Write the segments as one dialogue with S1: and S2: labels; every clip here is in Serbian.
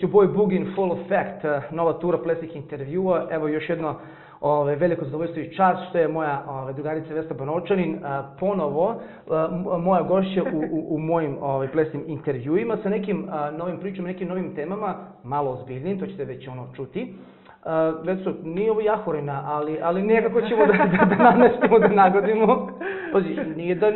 S1: it's your boy Boogie in full effect, uh, nova tura plesnih intervjua. Evo još jedno ove, veliko zadovoljstvo i čast što je moja ove, drugarica Vesna Banočanin uh, ponovo uh, moja gošća u, u, u mojim ove, plesnim intervjuima sa nekim uh, novim pričama, nekim novim temama, malo ozbiljnim, to ćete već ono čuti. Uh, su, nije ovo jahorina, ali, ali nekako ćemo da, da, da namestimo, da nagodimo. Pazi, nije da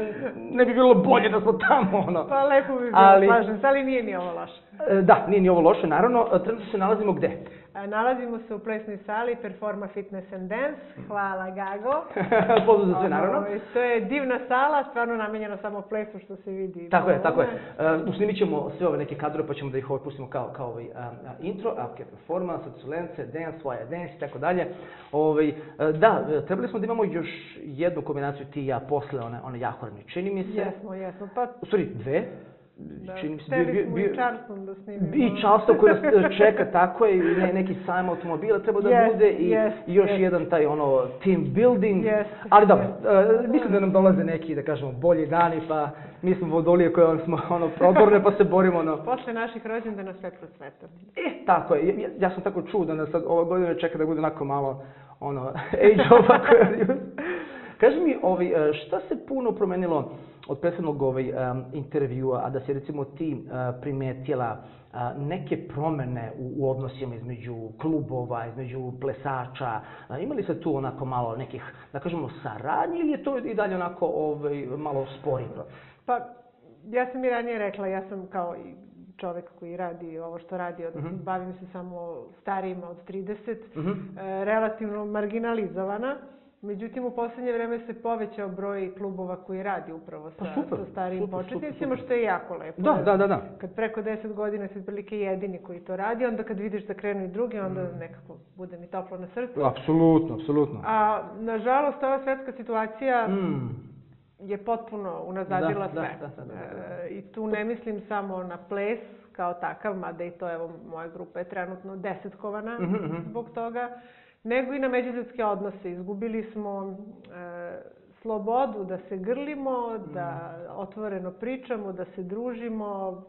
S1: ne bi bilo bolje da smo tamo, ono.
S2: Pa lepo bi bilo,
S1: Ali-
S2: slažem se, ali nije ni ovo loše.
S1: E, Da, nije ni ovo loše, naravno. Trenutno se nalazimo gde?
S2: Nalazimo se u plesnoj sali Performa Fitness and Dance. Hvala Gago.
S1: Pozdrav za sve, naravno.
S2: Ovaj, To je divna sala, stvarno namenjena samo plesu što se vidi.
S1: Tako je, tako je. Uh, usnimit ćemo sve ove neke kadrove pa ćemo da ih ovaj pustimo kao, kao ovaj, a, intro, ok, performance, odsulence, dance, why dance i tako dalje. Ovaj, e, da, e, trebali smo da imamo još jednu kombinaciju ti i ja posle one, one jahorne. Čini mi se,
S2: Jesmo, jesmo. Pa,
S1: u stvari dve, čini mi se,
S2: smo i Charleston da snimimo.
S1: I Charleston koji nas e, čeka, tako je, i ne, neki sajam automobila treba da
S2: Jest,
S1: bude i, i još
S2: jest.
S1: jedan taj ono team building.
S2: Jest,
S1: Ali dobro,
S2: jest.
S1: e, mislim da nam dolaze neki, da kažemo, bolji dani, pa mi smo vodolije koje on smo ono prodorne pa se borimo ono.
S2: Posle naših rođendana sve kroz sveta.
S1: E, tako je, ja, ja sam tako čuo da nas sad ove godine čeka da bude onako malo, ono, age of Aquarius. Kaži mi, ovaj, e, šta se puno promenilo od prethodnog ovaj, um, intervjua, a da se recimo ti uh, primetila uh, neke promene u, u odnosima između klubova, između plesača, uh, imali se tu onako malo nekih, da kažemo, saradnji ili je to i dalje onako ovaj, malo proces?
S2: Pa, ja sam i ranije rekla, ja sam kao i čovek koji radi ovo što radi, odnosno
S1: Mhm.
S2: bavim se samo starijima od 30,
S1: Mhm.
S2: e, relativno marginalizovana. Međutim, u poslednje vreme se povećao broj klubova koji radi upravo sa,
S1: Pa super,
S2: sa starijim
S1: super,
S2: početnicima,
S1: super.
S2: što je jako lepo.
S1: Da, da, da, da.
S2: Kad preko 10 godina si otprilike jedini koji to radi, onda kad vidiš da krenu i drugi, onda
S1: Mm.
S2: nekako bude mi toplo na srcu.
S1: Apsolutno, apsolutno.
S2: A, nažalost, ova svetska situacija
S1: Mm.
S2: je potpuno unazadila
S1: Da, da,
S2: sve.
S1: da, da, da, da.
S2: E, I tu ne mislim samo na ples kao takav, mada i to, evo, moja grupa je trenutno desetkovana
S1: Mhm, mhm.
S2: zbog toga, nego i na međuljudske odnose. Izgubili smo e, slobodu da se grlimo, da
S1: Mm.
S2: otvoreno pričamo, da se družimo.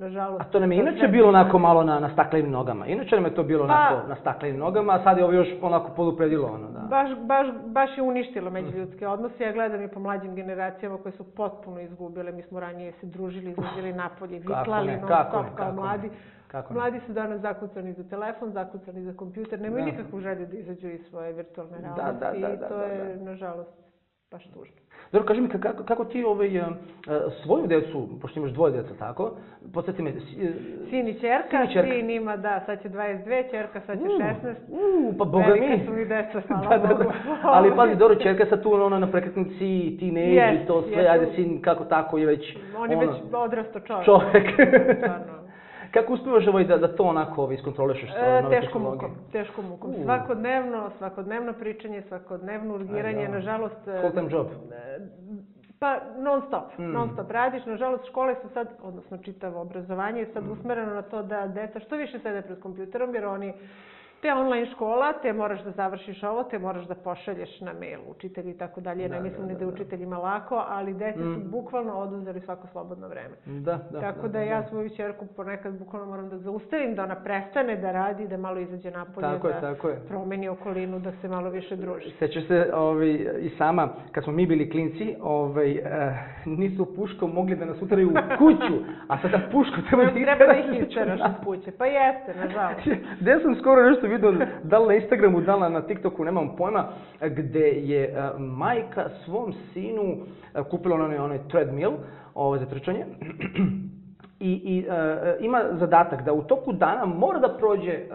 S2: Nažalost,
S1: A to nam je inače bilo onako malo na, na staklenim nogama. Inače nam je to bilo
S2: Pa-
S1: onako na staklenim nogama, a sad je ovo još onako podupredilo ono, da.
S2: Baš, baš, baš je uništilo međuljudske odnose. Ja gledam i po mlađim generacijama koje su potpuno izgubile. Mi smo ranije se družili, izlazili napolje,
S1: ne,
S2: non
S1: kako
S2: stop kao
S1: kako ne,
S2: mladi.
S1: kako ne.
S2: Mladi su danas zakucani za telefon, zakucani za kompjuter, nemaju
S1: Da.
S2: nikakvu želju da izađu iz svoje virtualne
S1: Da,
S2: realnosti
S1: da, da,
S2: i
S1: da,
S2: to
S1: da,
S2: je, nažalost, baš tužno.
S1: Dobro, kaži mi, ka- kako, kako ti ovaj, e, svoju decu, pošto imaš dvoje deca, tako? Podsjeti me, si, e,
S2: Sin i čerka,
S1: Sin i ćerka.
S2: sin ima, da, sad će 22, čerka sad će
S1: u,
S2: 16.
S1: U, pa boga mi.
S2: Velika su mi deca, hvala
S1: da, da, da.
S2: Bogu.
S1: Ali pazi, dobro, čerka sad tu ono na prekretnici, teenage
S2: Jest,
S1: i to sve,
S2: jest.
S1: ajde sin, kako tako je već,
S2: On je
S1: ono,
S2: već odrasto čovjek.
S1: čovek.
S2: Stvarno.
S1: kako uspevaš ovaj da, da to onako ovaj, iskontrolišeš
S2: E, teškom
S1: tehnologije?
S2: mukom, teškom mukom.
S1: U.
S2: Svakodnevno, svakodnevno pričanje, svakodnevno urgiranje, nažalost... e,
S1: Full time job.
S2: Pa non stop,
S1: Mm.
S2: non stop radiš. Nažalost, škole su sad, odnosno čitavo obrazovanje je sad
S1: Mm.
S2: usmereno na to da deca što više sede pred kompjuterom, jer oni te online škola, te moraš da završiš ovo, te moraš da pošalješ na mail učitelji i tako dalje.
S1: Da,
S2: Ne mislim
S1: da,
S2: ni da je
S1: da, da.
S2: učiteljima lako, ali deci su
S1: Mm.
S2: bukvalno oduzeli svako slobodno vreme.
S1: Da, da.
S2: Tako da ja svoju čerku ponekad bukvalno moram da zaustavim, da ona prestane da radi, da malo izađe napolje,
S1: Tako je,
S2: da
S1: tako je.
S2: promeni okolinu, da se malo više druži.
S1: Sećaš se ovaj, i sama, kad smo mi bili klinci, ovaj, eh, nisu puškom mogli da nas utaraju u kuću, a sada pušku treba da
S2: Treba da ih
S1: isteraš
S2: iz kuće. Pa jeste, nažalost.
S1: Gde sam skoro nešto vidio, da li na Instagramu, da li na TikToku, nemam pojma, gde je eh, majka svom sinu eh, kupila onaj, onaj treadmill ovaj, za trčanje. I, i e, ima zadatak da u toku dana mora da prođe e,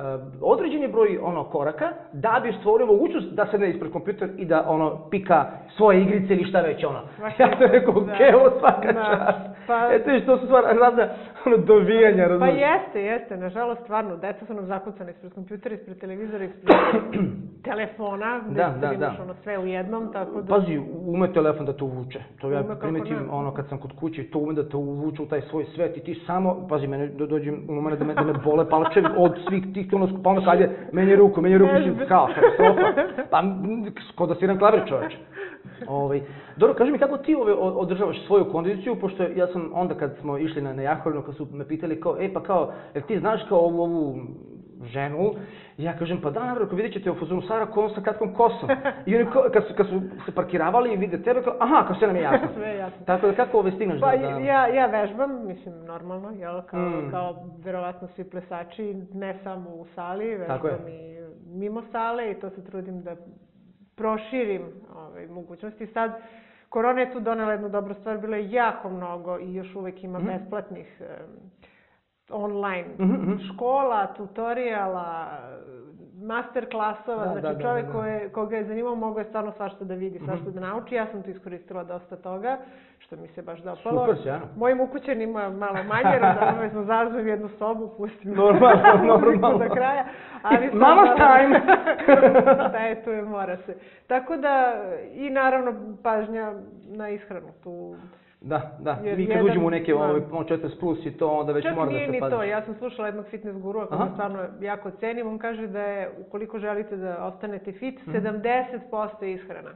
S1: određeni broj ono koraka da bi stvorio mogućnost da se ne ispred kompjuter i da ono pika svoje igrice ili šta već ono. Ja sam rekao,
S2: da.
S1: kevo svaka
S2: Da.
S1: čast.
S2: Pa-
S1: Eto viš, to su stvar razna ono, dovijanja,
S2: Pa
S1: razumiješ?
S2: jeste, jeste. Nažalost, stvarno, deca su nam zakucana ispred kompjutera, ispred televizora, ispred telefona,
S1: Da, da,
S2: imaš
S1: da.
S2: ono sve u jednom, tako da...
S1: Pazi, ume telefon da te uvuče. To ja primetim, ono, kad sam kod kuće, to ume da te uvuče u taj svoj svet i ti samo, pazi, mene do, dođem u moment da me, da me bole palčevi od svih tih, ono, pa ono kad je, menje ruku, menje ruku, mislim, kao, katastrofa. Pa, ko da sviram klavir, čoveče. Ovaj, dobro, kaži mi kako ti ove održavaš svoju kondiciju, pošto ja sam onda kad smo išli na, na kad su me pitali kao, e pa kao, jel ti znaš kao ovu, ovu ženu, ja kažem, pa da, navrlo, vidjet ćete u fazonu Sara Kolon sa kratkom kosom. I oni kad su, kad su se parkiravali i vide tebe, kao, aha, kao sve nam je jasno.
S2: sve je jasno.
S1: Tako da kako ove stigneš
S2: pa,
S1: da, da...
S2: Ja, ja vežbam, mislim, normalno, jel, kao, mm. kao verovatno svi plesači, ne samo u sali, vežbam i mimo sale i to se trudim da proširim ovaj, mogućnosti. Sad, korona je tu donela jednu dobru stvar, bilo je jako mnogo i još uvek ima mm. besplatnih um, online mm -hmm. škola, tutoriala, master klasova, da, znači da, čovjek da, da. Koje, koga je zanimao mogao je stvarno svašta da vidi, svašta mm -hmm. da nauči. Ja sam tu iskoristila dosta toga, što mi se baš dopalo.
S1: Super, sjajno.
S2: Mojim ukućenima malo manje, razumemo smo zazvali jednu sobu, pustim
S1: normalno, normalno.
S2: do kraja. Ali
S1: Mama time!
S2: da je, tu je, mora se. Tako da, i naravno pažnja na ishranu. Tu
S1: Da, da. Jer Mi kad jedan, uđemo u neke ovaj, 40 plus i to, onda već mora da se pazi.
S2: Čak nije ni to. Ja sam slušala jednog fitness gurua koga stvarno jako cenim. On kaže da je, ukoliko želite da ostanete fit, mm -hmm. 70% ishrana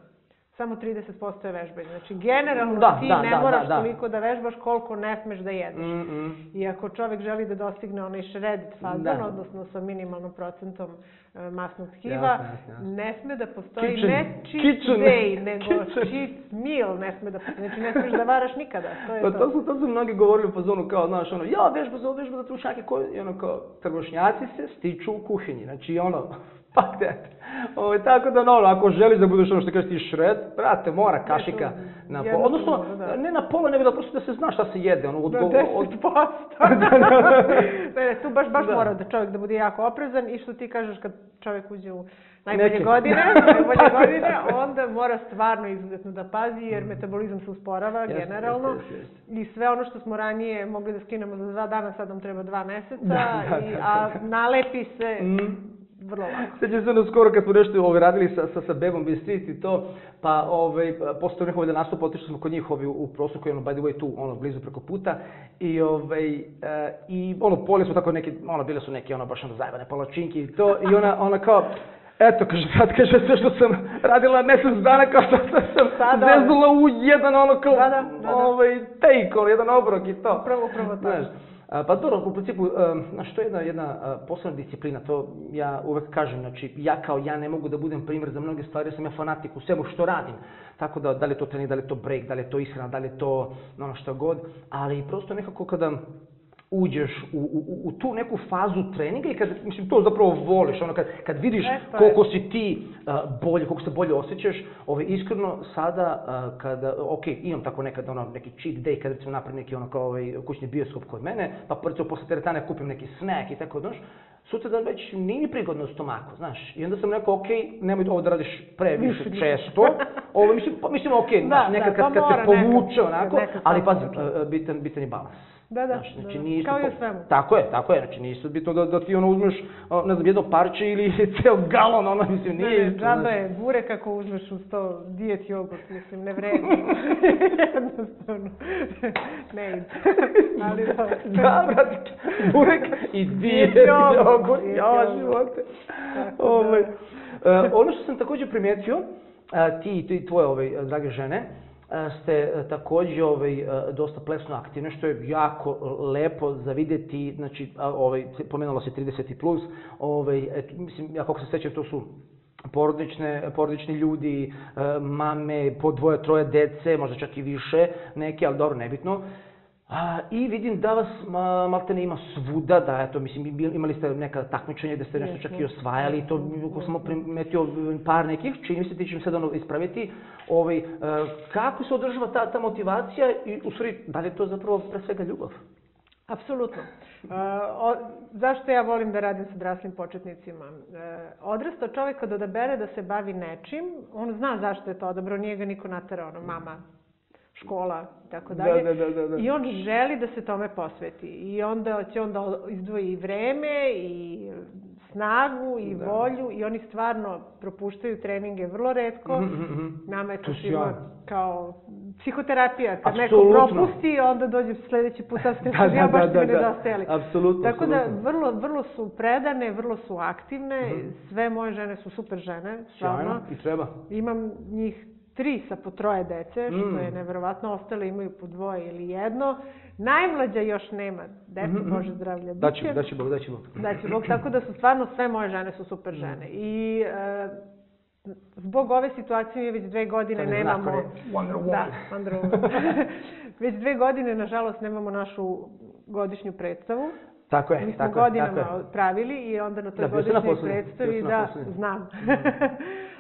S2: samo 30% je vežbanje. Znači, generalno da, ti da, ne da, moraš da, da. toliko da vežbaš koliko ne smeš da jedeš. Mm -mm. I ako čovek želi da dostigne onaj shredded fazon, da. odnosno sa minimalnom procentom uh, masnog tkiva, ja, ja, ne sme da postoji kitchen. ne cheat kitchen. day, nego kitchen. cheat meal ne sme da postoji. Znači, ne smeš da varaš nikada. To je
S1: pa
S2: to.
S1: to su, to su mnogi govorili u fazonu kao, znaš, ono, ja vežba za vežba za koji, i ono kao, trgošnjaci se stiču u kuhinji. Znači, ono, fuck that. Ovo, tako da, no, ako želiš da budeš ono što kažeš ti šred, brate, mora kašika na pola. Odnosno, da. ne na pola, nego da prosto da se zna šta se jede. Ono,
S2: od, da, 10%. Od... da, da, da. ne, tu baš, baš da. mora da čovjek da bude jako oprezan i što ti kažeš kad čovjek uđe u najbolje Neće. godine, najbolje godine, onda mora stvarno izuzetno da pazi jer mm. metabolizam se usporava yes, generalno yes, yes, yes. i sve ono što smo ranije mogli da skinemo za dva dana, sad nam treba dva meseca, da, da, i, a nalepi se mm vrlo lako.
S1: Sećam se ono skoro kad smo nešto ovaj, radili sa, sa, sa Bebom Be Street i to, pa ovaj, posle nekog da nastupa, otišli smo kod njih ovaj, u prostor koji je ono, by the way, tu, ono, blizu preko puta. I, ovaj, uh, i ono, poli smo tako neke, ono, bile su neke, ono, baš ono, zajebane palačinke i to. I ona, ona kao, Eto, kaže, sad kaže sve što sam radila mesec dana, kao što sam Sada, zeznula u jedan ono kao, da, da, da, da. ovaj, take, ono, jedan obrok i to.
S2: Upravo, upravo to. Znaš,
S1: Pa dobro, u principu, znaš, to je jedna, jedna posebna disciplina, to ja uvek kažem, znači, ja kao ja ne mogu da budem primjer za mnoge stvari, ja sam ja fanatik u svemu što radim. Tako da, da li je to trening, da li je to break, da li je to ishrana, da li je to ono što god, ali prosto nekako kada uđeš u, u, u tu neku fazu treninga i kad, mislim, to zapravo voliš, ono, kad, kad vidiš e, koliko si ti uh, bolje, koliko se bolje osjećaš, ove, iskreno, sada, uh, kada, ok, imam tako nekad, ono, neki cheat day, kad recimo napravim neki, ono, kao ovaj, kućni bioskop kod mene, pa recimo posle teretane kupim neki snack i tako, znaš, sutra dan već nije prigodno u stomaku, znaš. I onda sam rekao, ok, nemoj ovo da radiš previše često. Ovo, mislim, pa, mislim, ok, da, znaš, nekad da, kad, kad se povuče onako, ali pazi, bitan, bitan je balans.
S2: Da, da. Znaš, znači, da. Nije Kao i u svemu.
S1: Tako je, tako je. Znači, nije isto bitno da, da ti ono uzmeš, ne znam, jedno parče ili ceo galon, ono, mislim, nije isto.
S2: Ne, ne, je bure kako uzmeš uz to dijet jogurt, mislim, ne vredi. Jednostavno. ne ide. Ali da.
S1: da, brate, burek i dijet jogurt. Ja, živote. Ovaj. Uh, ono što sam takođe primetio, uh, ti i tvoje, ove, drage žene, ste e, takođe ovaj, e, dosta plesno aktivne, što je jako lepo za videti, znači, ovaj, pomenula se 30 plus, ovaj, et, mislim, ja kako se sećam, to su porodične, porodični ljudi, e, mame, po dvoje, troje dece, možda čak i više, neke, ali dobro, nebitno. A, I vidim da vas ma, malte ne ima svuda, da eto, mislim, imali ste neka takmičenja gde ste nešto čak i osvajali, to ko sam primetio par nekih, čini mi se ti ćemo sad ono ispraviti, ovaj, e, kako se održava ta, ta motivacija i u stvari, da li je to zapravo pre svega ljubav?
S2: Apsolutno. Uh, o, zašto ja volim da radim sa odraslim početnicima? Uh, odrastao čovjek kad odabere da se bavi nečim, on zna zašto je to odabro, nije ga niko naterao, ono, mama, škola i tako
S1: da,
S2: dalje.
S1: Da, da, da, da.
S2: I on želi da se tome posveti. I onda će onda izdvoji i vreme i snagu i da. volju i oni stvarno propuštaju treninge vrlo redko. Mm -hmm. Nama je to svima kao psihoterapija. Kad Absolutno. neko propusti, onda dođe sledeći put, sad ste da, da, ja baš da, da, da, nedostajali.
S1: Apsolutno.
S2: Tako da vrlo, vrlo su predane, vrlo su aktivne. Mm -hmm. Sve moje žene su super žene. Stvarno.
S1: Sjajno, i treba.
S2: Imam njih tri sa po troje dece, što
S1: Mm.
S2: je neverovatno, ostale imaju po dvoje ili jedno. Najmlađa još nema dece,
S1: Mhm,
S2: Bože
S1: mhm.
S2: zdravlja.
S1: Daći,
S2: biće.
S1: daći Bog, daći Bog.
S2: Daći Bog, tako da su stvarno sve moje žene su super žene. I e, zbog ove situacije mi već dve godine
S1: je
S2: nemamo...
S1: Wonder Woman.
S2: Da, Wonder Woman. već dve godine, nažalost, nemamo našu godišnju predstavu.
S1: Tako je,
S2: Mi smo
S1: tako je,
S2: godinama
S1: tako je.
S2: pravili i onda na toj
S1: Da,
S2: godišnjoj predstavi, da, znam.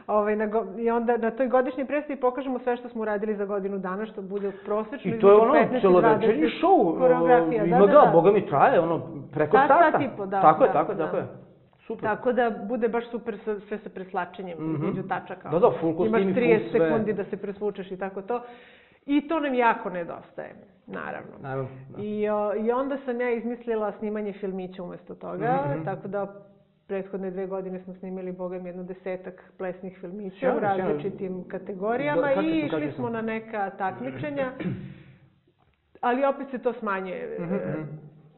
S2: Ovaj, na go, I onda na toj godišnjoj predstavi pokažemo sve što smo uradili za godinu dana, što bude prosečno
S1: I to je ono
S2: 15 i
S1: celovečernji
S2: 20
S1: show.
S2: koreografija.
S1: Ima
S2: da,
S1: ga,
S2: da, da.
S1: boga mi traje, ono, preko
S2: Sat,
S1: sata.
S2: sat i po, da,
S1: Tako je,
S2: da,
S1: tako je,
S2: da.
S1: tako je. Super.
S2: Tako da bude baš super sa, sve sa preslačenjem
S1: Mhm.
S2: između tačaka.
S1: Da, da, full kostimi,
S2: Imaš
S1: full
S2: 30
S1: sve.
S2: sekundi da se presvučeš i tako to. I to nam jako nedostaje, naravno.
S1: Naravno, da.
S2: I, o, I onda sam ja izmislila snimanje filmića umesto toga,
S1: Mhm, mhm.
S2: tako da prethodne dve godine smo snimili, boga mi, jedno desetak plesnih filmića
S1: Sjajno,
S2: u različitim kategorijama
S1: Da, kakvi su,
S2: i išli smo na neka takmičenja, ali opet se to smanjuje. E,
S1: mhm.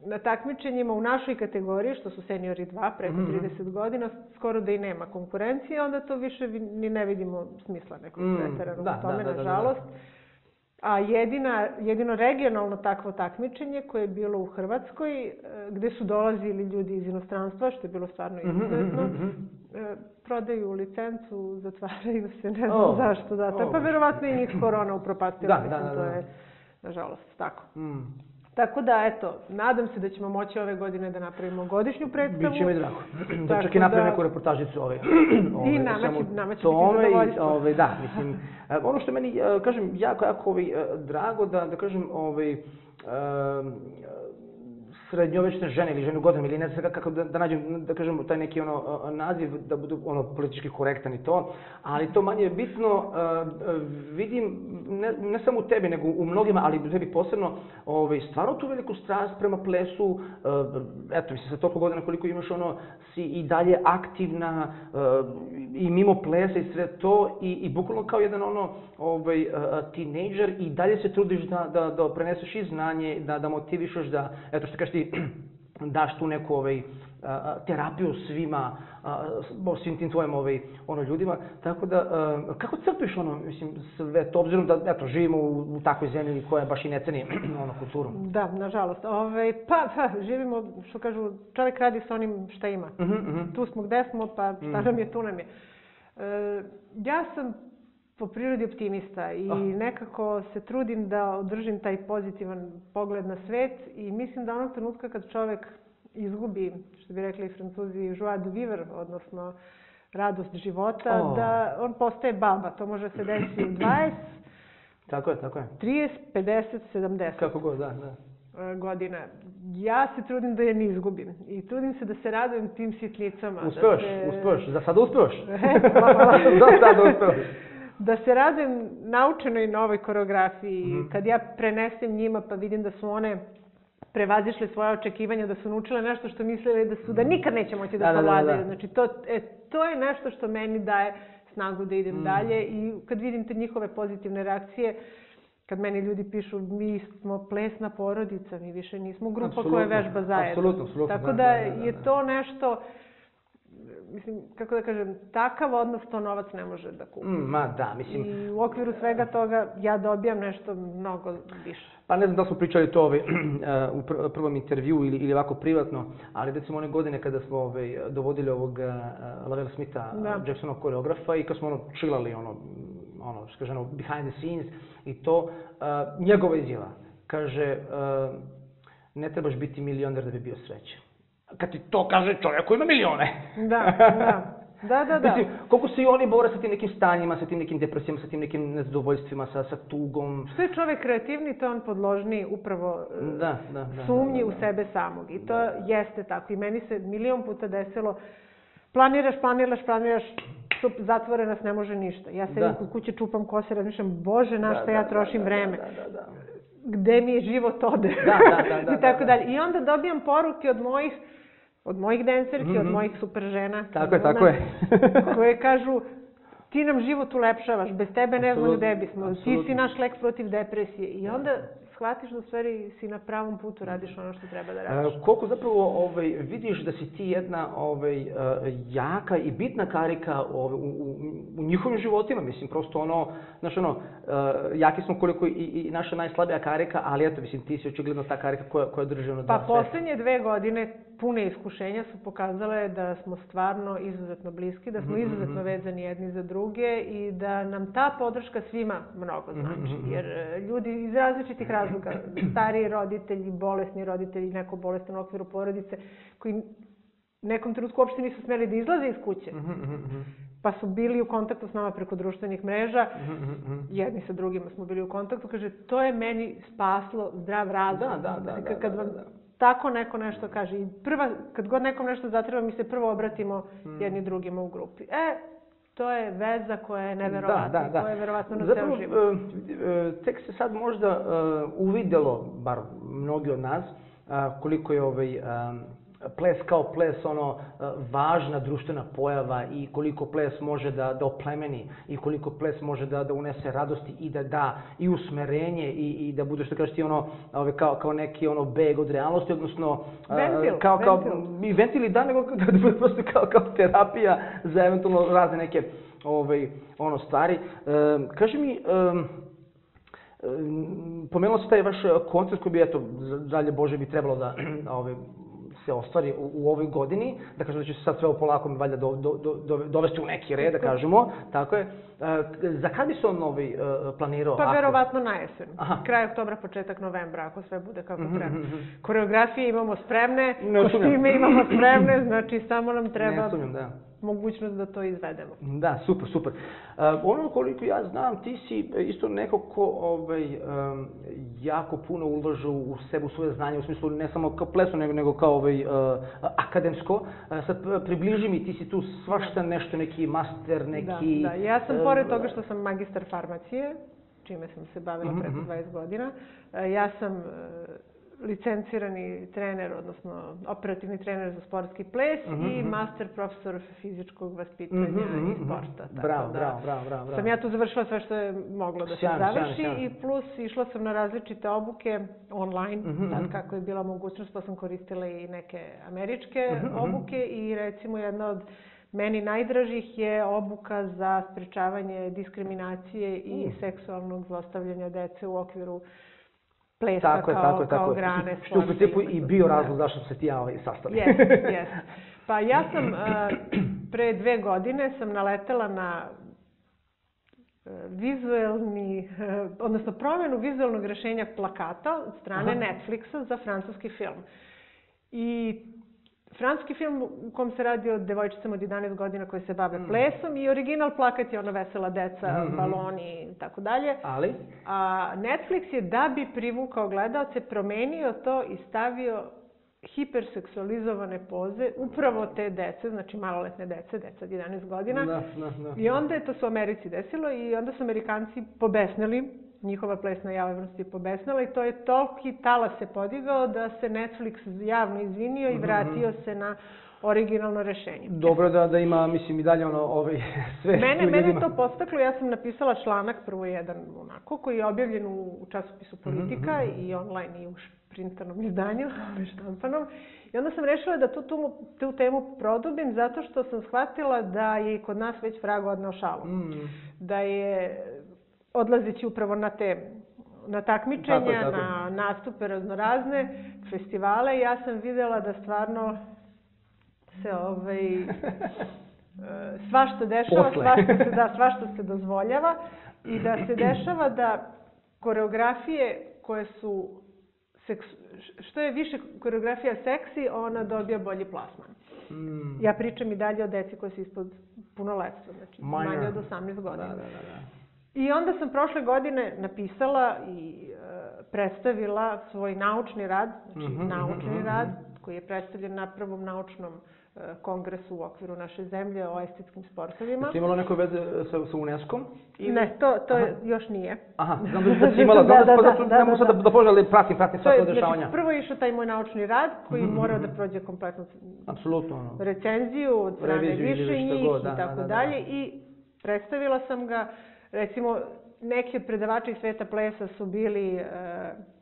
S2: Na takmičenjima u našoj kategoriji, što su seniori 2, preko
S1: Mhm.
S2: 30 godina, skoro da i nema konkurencije, onda to više vi- ni ne vidimo smisla nekog
S1: Mm,
S2: preteranog
S1: da,
S2: u tome,
S1: da, da, da, da.
S2: nažalost. A jedina, jedino regionalno takvo takmičenje koje je bilo u Hrvatskoj, e, gde su dolazili ljudi iz inostranstva, što je bilo stvarno
S1: Mhm, mhm,
S2: izuzetno,
S1: mhm.
S2: e, prodaju licencu, zatvaraju se, ne znam
S1: O,
S2: zašto, da. To je
S1: o.
S2: pa verovatno i njih korona upropastila,
S1: Da, da,
S2: mislim,
S1: da,
S2: to
S1: da.
S2: je, nažalost, tako.
S1: Mm.
S2: Tako da, eto, nadam se da ćemo moći ove godine da napravimo godišnju predstavu.
S1: Biće mi drago. Da čak i napravim
S2: da-
S1: neku reportažicu ovaj.
S2: I nama
S1: samo
S2: će- nama će biti
S1: tome i,
S2: zadovoljstvo.
S1: ovaj, da, mislim, e, ono što meni, e, kažem, jako, jako ovaj, e, drago da, da kažem, ovaj, um, srednjovečne žene ili žene u godinama ili ne znam kako da, da nađem, da kažem, taj neki ono naziv, da budu ono politički korektan i to, ali to manje je bitno, e, vidim, ne, ne samo u tebi, nego u mnogima, ali u tebi posebno, ovaj, stvarno tu veliku strast prema plesu, e, eto, mislim, sa toliko godina koliko imaš, ono, si i dalje aktivna, e, i mimo plesa i sve to, i, i bukvalno kao jedan ono, ovaj, tinejdžer i dalje se trudiš da, da, da preneseš i znanje, da, da motivišeš, da, eto što kažeš ti, daš tu neku ovaj, terapiju svima, svim tim tvojim ovaj, ono, ljudima. Tako da, kako crpiš ono, mislim, sve to, obzirom da, eto, živimo u, u takvoj zemlji koja baš i ne ceni ono, kulturu.
S2: Da, nažalost. Ove, pa, pa, živimo, što kažu, čovjek radi sa onim šta ima.
S1: Mhm, mhm.
S2: Tu smo gde smo, pa šta
S1: Mhm.
S2: nam je, tu nam je. E, ja sam po prirodi optimista i
S1: Ah.
S2: nekako se trudim da održim taj pozitivan pogled na svet i mislim da onog trenutka kad čovek izgubi, što bi rekli francuzi, joie de vivre, odnosno radost života,
S1: Oh.
S2: da on postaje baba. To može se desiti u 20,
S1: Tako je, tako je.
S2: 30, 50, 70
S1: Kako god, da, da.
S2: e, godina. Ja se trudim da je ne izgubim i trudim se da se radujem tim sitnicama.
S1: Uspeš,
S2: da se...
S1: uspeš, za sada uspeš.
S2: E, hvala.
S1: za sada uspeš.
S2: Da se radujem naučenoj novoj koreografiji.
S1: Mhm.
S2: Kad ja prenesem njima pa vidim da su one prevazišle svoje očekivanja, da su naučile nešto što mislili da su, da nikad neće moći da,
S1: Da, da, da, da.
S2: savladaju. Znači, to, e, to je nešto što meni daje snagu da idem
S1: Mm.
S2: dalje i kad vidim te njihove pozitivne reakcije, kad meni ljudi pišu mi smo plesna porodica, mi više nismo grupa
S1: Apsolutno,
S2: koja vežba zajedno.
S1: apsolutno, apsolutno,
S2: Tako
S1: da,
S2: da,
S1: da, da, da,
S2: je
S1: da.
S2: to nešto, mislim, kako da kažem, takav odnos to novac ne može da kupi.
S1: Mm, ma da, mislim,
S2: I u okviru svega toga ja dobijam nešto mnogo više.
S1: Pa ne znam da smo pričali to ovaj, u pr prvom intervju ili, ili ovako privatno, ali recimo one godine kada smo ovaj, dovodili ovog uh, Lavelle Smitha,
S2: Da.
S1: Jacksonog koreografa i kad smo ono chillali ono, ono što behind the scenes i to, uh, njegova izjava, kaže, uh, ne trebaš biti milioner da bi bio srećan. Kad ti to kaže čovjek koji ima milione.
S2: Da, da. Da, da, da.
S1: Mislim, koliko se i oni bore sa tim nekim stanjima, sa tim nekim depresijama, sa tim nekim nezadovoljstvima, sa, sa tugom.
S2: Što je čovek kreativni, to je on podložniji upravo e,
S1: Da, da, da.
S2: sumnji
S1: da,
S2: u
S1: da.
S2: sebe samog. I to jeste tako. I meni se milion puta desilo, planiraš, planiraš, planiraš, šup, zatvore nas, ne može ništa. Ja sedim
S1: Da.
S2: kod kuće, čupam kose, razmišljam, bože, na
S1: Da,
S2: šta
S1: da,
S2: ja
S1: da,
S2: trošim
S1: da,
S2: vreme.
S1: Da, da, da.
S2: Gde mi je život ode.
S1: Da, da, da, da,
S2: I tako
S1: da, da.
S2: dalje. I onda dobijam poruke od mojih od mojih denserki, od
S1: Mhm.
S2: mojih super žena.
S1: Tako je, tako je.
S2: koje kažu, ti nam život ulepšavaš, bez tebe ne znamo gde bismo, ti si naš lek protiv depresije. I onda shvatiš da u stvari si na pravom putu, radiš ono što treba da radiš.
S1: E, koliko zapravo ovaj, vidiš da si ti jedna ovaj, uh, jaka i bitna karika ovaj, u, u, u njihovim životima, mislim, prosto ono, znaš ono, uh, jaki smo koliko i, i naša najslabija karika, ali eto, mislim, ti si očigledno ta karika koja, koja drži ono
S2: Pa poslednje dve godine pune iskušenja su pokazale da smo stvarno izuzetno bliski, da smo -hmm. izuzetno vezani jedni za druge i da nam ta podrška svima mnogo znači. Jer e, ljudi iz različitih razloga, stariji roditelji, bolesni roditelji, neko bolestan u okviru porodice, koji nekom trenutku uopšte nisu smeli da izlaze iz kuće. Pa su bili u kontaktu s nama preko društvenih mreža, jedni sa drugima smo bili u kontaktu, kaže, to je meni spaslo zdrav razum.
S1: Da, da, da.
S2: kad
S1: vam
S2: da, da tako neko nešto kaže. I prva, kad god nekom nešto zatreba, mi se prvo obratimo hmm. jedni drugima u grupi. E, to je veza koja je neverovatna, da, da, da. koja je verovatno na Zapravo, ceo život.
S1: E, tek se sad možda uh, uvidelo, bar mnogi od nas, uh, koliko je ovaj, ples kao ples ono e, važna društvena pojava i koliko ples može da, da oplemeni i koliko ples može da, da unese radosti i da da i usmerenje i, i da bude što kažeš ti ono ove, kao, kao neki ono beg od realnosti, odnosno
S2: e, ventil,
S1: kao, kao,
S2: ventil.
S1: i ventili da, nego da bude prosto kao, kao terapija za eventualno razne neke ovaj, ono stvari. E, kaži mi, e, pomenuo se taj vaš koncert koji bi, eto, dalje Bože bi trebalo da ovaj, se ostvari u, u ovoj godini, da kažem da će se sad sve polako valjda do, do, do, dovesti u neki red, da kažemo, tako je. E, za kad bi se on novi e, planirao?
S2: Pa ako... verovatno na jesen. Aha. Kraj oktobra, početak novembra, ako sve bude kako mhm, treba. Mm -hmm. Koreografije imamo spremne, kostime imamo spremne, znači samo nam treba...
S1: Ne sumnjam, da
S2: mogućnost da to izvedemo.
S1: Da, super, super. Uh, ono koliko ja znam, ti si isto neko ko ovaj, um, jako puno ulaže u sebe, u svoje znanje, u smislu ne samo kao plesno, nego, nego kao ovaj, uh, akademsko. Uh, sad približi mi, ti si tu svašta nešto, neki master, neki...
S2: Da, da. Ja sam, pored toga što sam magistar farmacije, čime sam se bavila mm -hmm. preko 20 mhm. godina, ja sam licencirani trener, odnosno operativni trener za sportski ples mm -hmm. i mhm. master profesor fizičkog vaspitanja mm -hmm. i mhm. sporta.
S1: Tako bravo, da bravo, bravo, bravo.
S2: Sam ja tu završila sve što je moglo da
S1: sjajno,
S2: se završi
S1: sjajno, sjajno.
S2: i plus išla sam na različite obuke online, mm -hmm. tad kako je bila mogućnost, pa sam koristila i neke američke mm -hmm. obuke i recimo jedna od Meni najdražih je obuka za sprečavanje diskriminacije i mm. seksualnog zlostavljanja dece u okviru plesa tako kao, je, tako je, tako kao grane.
S1: Što u principu i bio razlog zašto se ti ja ovaj sastavim.
S2: Jeste, jeste. Pa ja sam uh, pre dve godine sam naletela na uh, vizuelni, uh, odnosno promjenu vizualnog rešenja plakata od strane Aha. Netflixa za francuski film. I francuski film u kom se radi o devojčicama od 11 godina koje se bave mm. plesom i original plakat je ono vesela deca, mm baloni i tako dalje.
S1: Ali?
S2: A Netflix je da bi privukao gledalce promenio to i stavio hiperseksualizovane poze upravo te dece, znači maloletne dece, deca od 11 godina.
S1: Da, da, da.
S2: I onda je to se u Americi desilo i onda su Amerikanci pobesnili njihova plesna javnost je pobesnala i to je toliki talas se podigao da se Netflix javno izvinio i mhm. vratio se na originalno rešenje.
S1: Dobro da, da ima, mislim, i dalje ono, ovaj, sve...
S2: Mene, mene je to postaklo, ja sam napisala članak, prvo jedan onako, koji je objavljen u časopisu Politika mm -hmm. i online i u printanom izdanju, štampanom. I onda sam rešila da tu, tu, tu temu produbim zato što sam shvatila da je kod nas već vrag odnao šalu. Mm. Da je odlazeći upravo na te na takmičenja, tako, tako. na nastupe raznorazne, festivale, ja sam videla da stvarno se ovaj, e, svašta dešava, Posle. svašta se, da, svašta se dozvoljava i da se dešava da koreografije koje su seks, što je više koreografija seksi, ona dobija bolji plasman. Mm. Ja pričam i dalje o deci koje su ispod punoletstva, znači Minor. manje od 18 godina. Da, da, da, da. I onda sam prošle godine napisala i e, predstavila svoj naučni rad, znači mm -hmm, naučni mm -hmm. rad, koji je predstavljen na prvom naučnom e, kongresu u okviru naše zemlje o estetskim sportovima.
S1: Jeste imala neko veze sa, sa UNESCO-om?
S2: Ne, to, to Aha. još nije.
S1: Aha, znam da si imala, znam da da da, da, da, da, da, da, da, da, da pratim, pratim sva to dešavanja.
S2: Znači, prvo je išao taj moj naučni rad koji mm -hmm. morao da mhm. prođe kompletnu
S1: Absolutno.
S2: recenziju od strane više njih i tako dalje i predstavila sam ga recimo, neki od predavača iz sveta plesa su bili uh,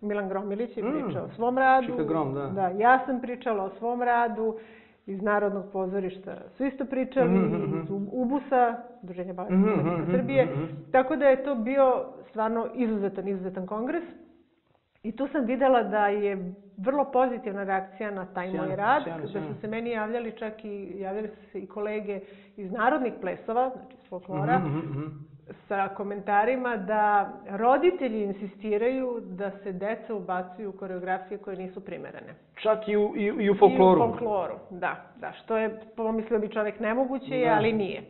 S2: Milan Gromilić je mm. pričao mm, o svom radu.
S1: Čika Grom, da.
S2: Da, ja sam pričala o svom radu iz Narodnog pozorišta su isto pričali, mm -hmm. iz UBUS-a, Druženja baletnih mm -hmm. Srbije. Mm -hmm. Tako da je to bio stvarno izuzetan, izuzetan kongres. I tu sam videla da je vrlo pozitivna reakcija na taj moj rad, da su se meni javljali čak i javljali su se i kolege iz narodnih plesova, znači iz folklora, mm -hmm sa komentarima da roditelji insistiraju da se deca ubacuju u koreografije koje nisu primerene.
S1: Čak i u, i, i u folkloru?
S2: I u folkloru, da. da što je, pomislio bi čovek, nemoguće, da. ali nije.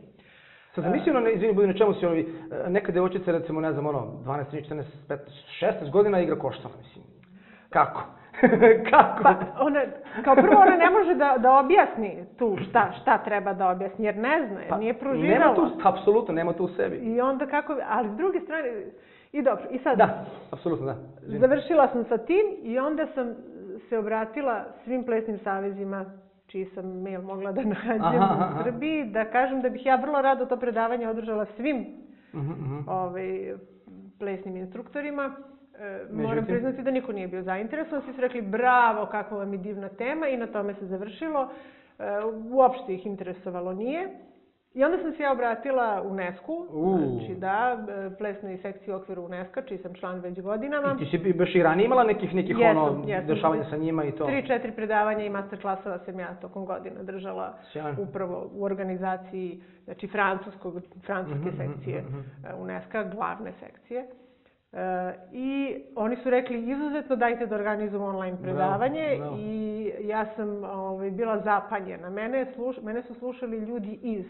S1: Sad sam mislio, na, izvini, budi na čemu si ovi, neka devojčica, recimo, ne znam, ono, 12, 14, 15, 16 godina igra koštala, mislim. Kako? Kako?
S2: Pa, ona, kao prvo, ona ne može da, da objasni tu šta, šta treba da objasni, jer ne zna, jer pa, nije proživela.
S1: Nema tu, apsolutno, nema tu u sebi.
S2: I onda kako, ali s druge strane, i dobro, i sad...
S1: Da, apsolutno, da.
S2: Zim. Završila sam sa tim i onda sam se obratila svim plesnim savezima čiji sam mail mogla da nađem aha, aha. u Srbiji, da kažem da bih ja vrlo rado to predavanje održala svim uh -huh, uh -huh. Ovaj, plesnim instruktorima E, moram priznati da niko nije bio zainteresovan. Svi su rekli bravo, kakva vam je divna tema i na tome se završilo. E, uopšte ih interesovalo nije. I onda sam se ja obratila UNESCO, uh. znači da, e, plesnoj sekciji u okviru UNESCO, čiji sam član već godinama.
S1: I ti si baš i ranije imala nekih, nekih jesam, ono, jesam. dešavanja sa njima i to?
S2: Tri, četiri predavanja i master klasova sam ja tokom godina držala Sjan. upravo u organizaciji, znači francuskog, francuske mm -hmm, sekcije mm -hmm. UNESCO, glavne sekcije. E, I oni su rekli izuzetno dajte da organizujemo online predavanje bravo, bravo. i ja sam ovaj, bila zapanjena. Mene, sluš, mene su slušali ljudi iz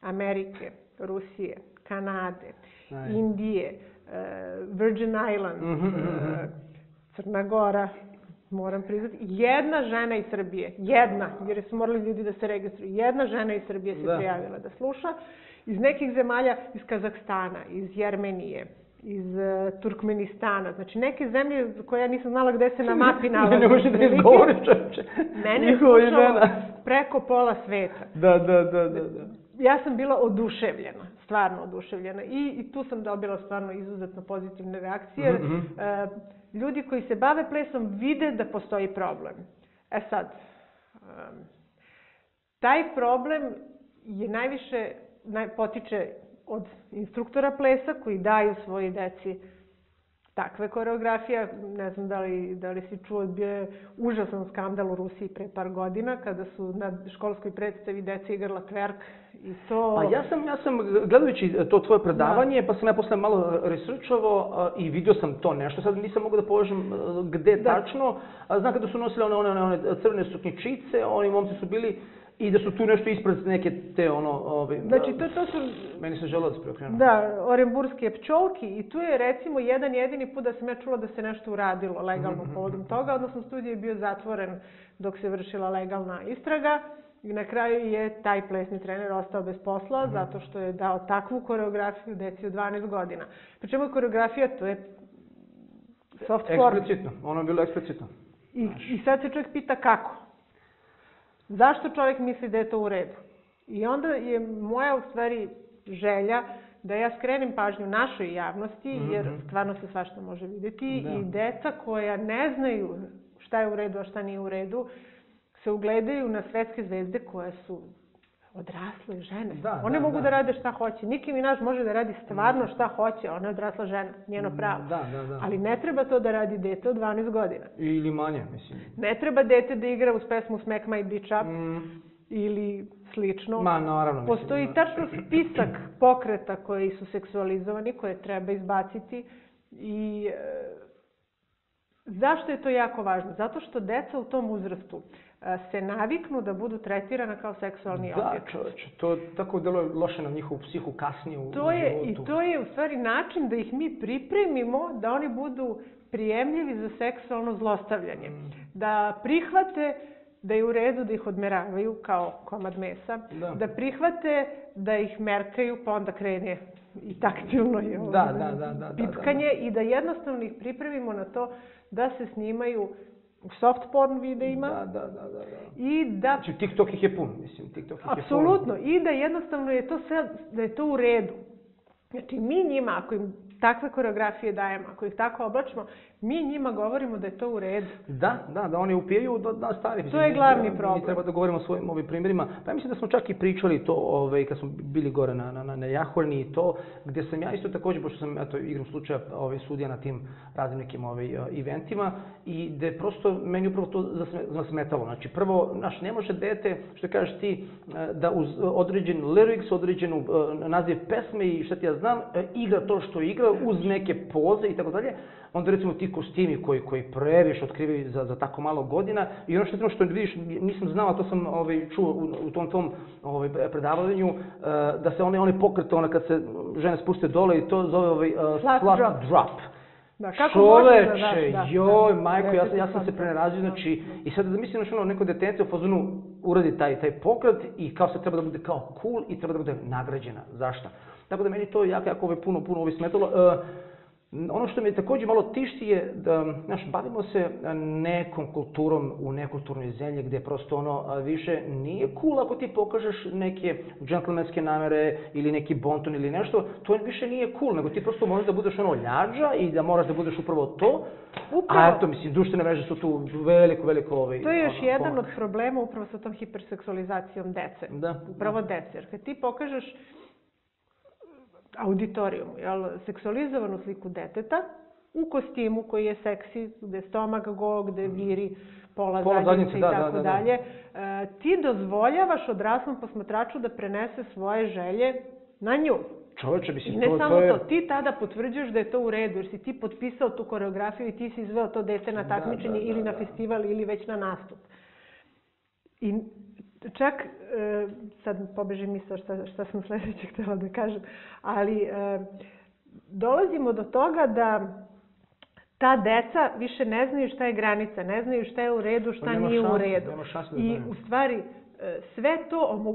S2: Amerike, Rusije, Kanade, Aj. Indije, uh, Virgin Islands, mm -hmm, uh, Crna Gora, moram priznati, jedna žena iz Srbije, jedna, jer su morali ljudi da se registruju, jedna žena iz Srbije se da. prijavila da sluša, iz nekih zemalja, iz Kazahstana, iz Jermenije, iz uh, Turkmenistana. Znači, neke zemlje koje ja nisam znala gde se na mapi nalaze.
S1: ne može da izgovoriš, čoveče.
S2: Mene je slušalo preko pola sveta.
S1: Da, da, da, da, da.
S2: Ja sam bila oduševljena, stvarno oduševljena. I, i tu sam dobila stvarno izuzetno pozitivne reakcije. Mm -hmm. uh, ljudi koji se bave plesom vide da postoji problem. E sad, um, taj problem je najviše, naj, potiče od instruktora plesa koji daju svoji deci takve koreografije. Ne znam da li, da li si čuo, bio je užasan skandal u Rusiji pre par godina kada su na školskoj predstavi deca igrala kverk i to...
S1: Pa ja sam, ja sam gledajući to tvoje predavanje, da. pa sam ja posle malo researchovao i vidio sam to nešto. Sad nisam mogu da povežem gde da. tačno. Znam kada su nosile one, one, one, crne suknjičice, oni momci su bili I da su tu nešto ispred neke te ono... Ove,
S2: znači, to, to su...
S1: Meni se želodac preokrenuo.
S2: Da, orenburske pčolki i tu je recimo jedan jedini put da sam ja čula da se nešto uradilo legalno mm -hmm. povodom toga, odnosno studij je bio zatvoren dok se vršila legalna istraga. I na kraju je taj plesni trener ostao bez posla mm. zato što je dao takvu koreografiju deci od 12 godina. Pričemu je koreografija, to je soft form.
S1: Eksplicitno, ono je bilo eksplicitno.
S2: I, I sad se čovjek pita kako. Zašto čovjek misli da je to u redu? I onda je moja u stvari želja da ja skrenem pažnju našoj javnosti, mm -hmm. jer stvarno se svašta može videti da. i deca koja ne znaju šta je u redu, a šta nije u redu, se ugledaju na svetske zvezde koje su odrasle žene. Da, One da, mogu da. da rade šta hoće. Niki Minaž može da radi stvarno šta hoće. Ona je odrasla žena, njeno mm, pravo.
S1: Da, da, da.
S2: Ali ne treba to da radi dete od 12 godina.
S1: Ili manje, mislim.
S2: Ne treba dete da igra uz pesmu Smack My Bitch Up. Mm. Ili slično.
S1: Ma, naravno.
S2: Postoji
S1: mislim,
S2: tačno spisak pokreta koji su seksualizovani, koje treba izbaciti. I e, zašto je to jako važno? Zato što deca u tom uzrastu se naviknu da budu tretirana kao seksualni
S1: da,
S2: objekt.
S1: Da, čoveče, to tako deluje loše na njihovu psihu kasnije u,
S2: to je,
S1: u
S2: životu. I to je u stvari način da ih mi pripremimo da oni budu prijemljivi za seksualno zlostavljanje. Mm. Da prihvate da je u redu da ih odmeravaju kao komad mesa, da, da prihvate da ih merkaju, pa onda krene i taktilno je
S1: ovo da, da, da, da,
S2: pipkanje
S1: da, da, da.
S2: i da jednostavno ih pripremimo na to da se snimaju soft porn videima.
S1: Da, da, da, da. da.
S2: I da...
S1: Znači, TikTok ih je pun, mislim, TikTok ih je pun.
S2: Apsolutno. I da jednostavno je to sve, da je to u redu. Znači, mi njima, ako im takve koreografije dajemo, ako ih tako oblačimo, mi njima govorimo da je to u redu.
S1: Da, da, da oni upijaju do da stari.
S2: To je glavni da, problem.
S1: Mi treba da govorimo o svojim ovim primjerima. Pa ja mislim da smo čak i pričali to, ovaj, kad smo bili gore na, na, na, Jahorni i to, gde sam ja isto takođe, pošto sam, eto, igram slučaja ovaj, sudija na tim raznim nekim ovaj, eventima, i gde prosto meni upravo to zasmetalo. Znači, prvo, naš, ne može dete, što kažeš ti, e, da uz određen lyrics, određenu uh, naziv pesme i šta ti ja znam, igra to što igra, uz neke poze i tako dalje, onda recimo ti kostimi koji, koji previš otkrivaju za, za tako malo godina i ono što, recimo, što vidiš, nisam znao, to sam ovaj, čuo u, u tom tom ovaj, predavanju, uh, da se one, one pokrete, ona kad se žene spuste dole i to zove ovaj, uh,
S2: slut, slut drop.
S1: drop.
S2: Da, kako
S1: Čoveče,
S2: može da, da, da,
S1: joj, majko, ja, sam, ja sam se prenerazio, znači, i sad da mislim, znači, ono, neko detence u fazonu uradi taj, taj pokret i kao se treba da bude kao cool i treba da bude nagrađena. Zašto? Tako da meni to jako, jako ove, puno, puno ovi smetalo. Uh, Ono što mi takođe malo tišti je da, znaš, bavimo se nekom kulturom u nekulturnoj zemlji gde prosto ono više nije cool ako ti pokažeš neke džentlmenske namere ili neki bonton ili nešto, to više nije cool, nego ti prosto možeš da budeš ono ljađa i da moraš da budeš upravo to. Upravo. A eto, mislim, društvene mreže su tu veliko, veliko ovaj...
S2: To je još ono, jedan pomak. od problema upravo sa tom hiperseksualizacijom dece.
S1: Da.
S2: Upravo da. dece. Jer kad ti pokažeš auditorijumu, jel, seksualizovanu sliku deteta u kostimu koji je seksi, gde je stomak go, gde viri pola, pola zadnjice i da, tako da, da, da. dalje, e, ti dozvoljavaš odraslom posmatraču da prenese svoje želje na nju.
S1: Čoveče, mislim,
S2: ne
S1: to,
S2: samo
S1: to, je...
S2: to, ti tada potvrđuješ da je to u redu, jer si ti potpisao tu koreografiju i ti si izveo to dete na da, takmičenje da, da, ili da, na festival ili već na nastup. I čak, e, sad pobeži misla šta, šta sam sledeće htela da kažem, ali e, dolazimo do toga da ta deca više ne znaju šta je granica, ne znaju šta je u redu, šta nije šans, u redu.
S1: Da
S2: I u stvari e, sve to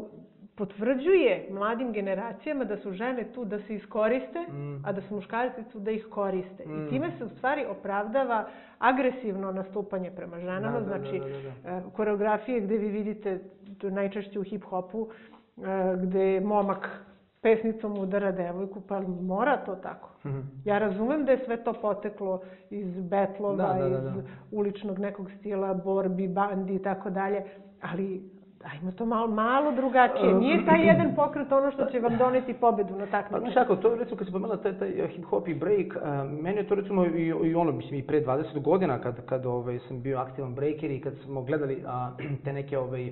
S2: potvrđuje mladim generacijama da su žene tu da se iskoriste, mm. a da su muškarci tu da ih koriste. Mm. I time se u stvari opravdava agresivno nastupanje prema ženama,
S1: da, da,
S2: znači
S1: da, da, da.
S2: E, koreografije gde vi vidite najčešće u hip-hopu, e, gde momak pesnicom udara devojku, pa mora to tako. Mm -hmm. Ja razumem da je sve to poteklo iz betlova, da, da, da, da. iz uličnog nekog stila, borbi, bandi i tako dalje, ali ajmo to malo, malo drugačije. Nije taj jedan pokret ono što će vam doneti pobedu na takmičenju.
S1: Pa, znaš kako, to recimo kad se pomenula taj, taj hip-hop i break, uh, meni je to recimo i, i ono, mislim, i pre 20 godina kad, kad ovaj, sam bio aktivan breaker i kad smo gledali uh, te neke ovaj,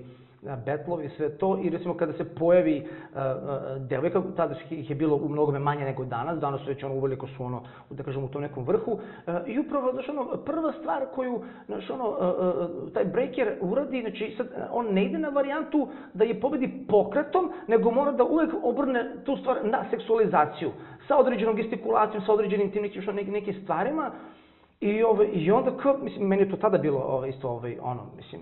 S1: betlovi, sve to, i recimo kada se pojavi uh, uh, devojka, tada ih je bilo u mnogome manje nego danas, danas već ono uveliko su ono, da kažem, u tom nekom vrhu, uh, i upravo, znaš, ono, prva stvar koju, znaš, ono, uh, taj breaker uradi, znači, sad, on ne ide na varijantu da je pobedi pokretom, nego mora da uvek obrne tu stvar na seksualizaciju, sa određenom gestikulacijom, sa određenim tim nekim, što, nekim stvarima, I, ove, I onda, kao, mislim, meni je to tada bilo ove, isto, ovaj, ono, mislim,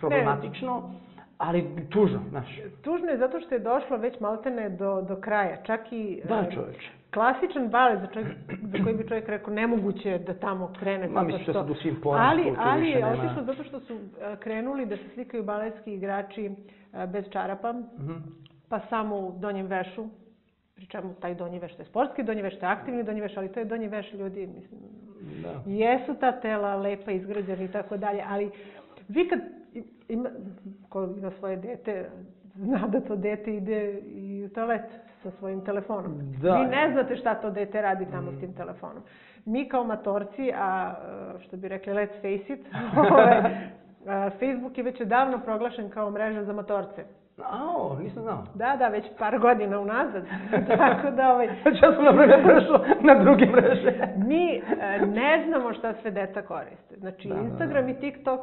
S1: problematično. Ne ali tužno, znaš.
S2: Tužno je zato što je došlo već maltene do, do kraja. Čak i...
S1: Da, e, čoveče.
S2: Klasičan balet za, čovjek, za koji bi čovjek rekao nemoguće je da tamo krene.
S1: Ma, mislim da sad u svim porama.
S2: Ali, ali je otišlo zato što su e, krenuli da se slikaju baletski igrači e, bez čarapa, mm -hmm. pa samo u donjem vešu, pri čemu taj donji veš, to je sportski donji veš, to je aktivni donji veš, ali to je donji veš ljudi, mislim, da. jesu ta tela lepa, izgrađena i tako dalje, ali vi kad ima, ko ima svoje dete, zna da to dete ide i u toalet sa svojim telefonom.
S1: Da.
S2: Vi ne znate šta to dete radi tamo mm. s tim telefonom. Mi kao matorci, a što bi rekli let's face it, ovaj, Facebook je već davno proglašen kao mreža za matorce.
S1: Ao, nisam znao.
S2: Da, da, već par godina unazad. Tako da, ovaj...
S1: ja sam na vreme prešao na druge mreže.
S2: Mi e, ne znamo šta sve deca koriste. Znači, da, Instagram da, da. i TikTok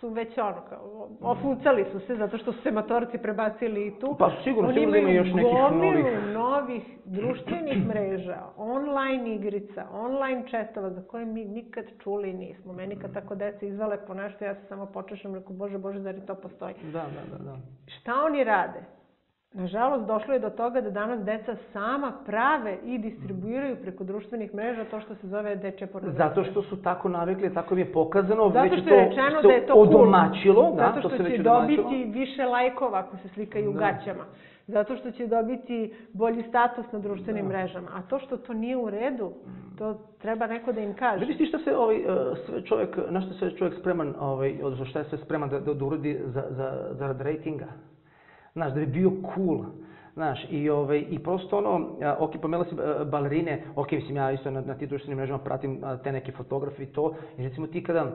S2: su već ono kao, ofucali su se zato što su se matorci prebacili i tu.
S1: Pa sigurno, sigurno da ima još nekih novih.
S2: novih društvenih mreža, online igrica, online chatova za koje mi nikad čuli nismo. Meni kad tako deca izvale po nešto, ja se samo počešam, reku, bože, bože, zar i to postoji.
S1: Da, da, da, da.
S2: Šta oni rade? Nažalost, došlo je do toga da danas deca sama prave i distribuiraju preko društvenih mreža to što se zove dečja pornografija.
S1: Zato što su tako navikli, tako mi je pokazano,
S2: Zato
S1: već
S2: što je rečeno da je to
S1: odomačilo.
S2: Cool.
S1: Da,
S2: Zato što
S1: to
S2: će dobiti
S1: odomačilo.
S2: više lajkova ako se slikaju da. u gaćama. Zato što će dobiti bolji status na društvenim da. mrežama. A to što to nije u redu, to treba neko da im kaže.
S1: Vidiš ti šta se ovaj, sve čovjek, na što se čovjek spreman, ovaj, odnosno šta je sve spreman da, da, uradi za, za, zarad rejtinga? Znaš, da bi bio cool. Znaš, i, ovaj, i prosto ono, ok, pomela si balerine, ok, mislim, ja isto na, na ti društvenim mrežama pratim te neke fotografe i to, i recimo ti kada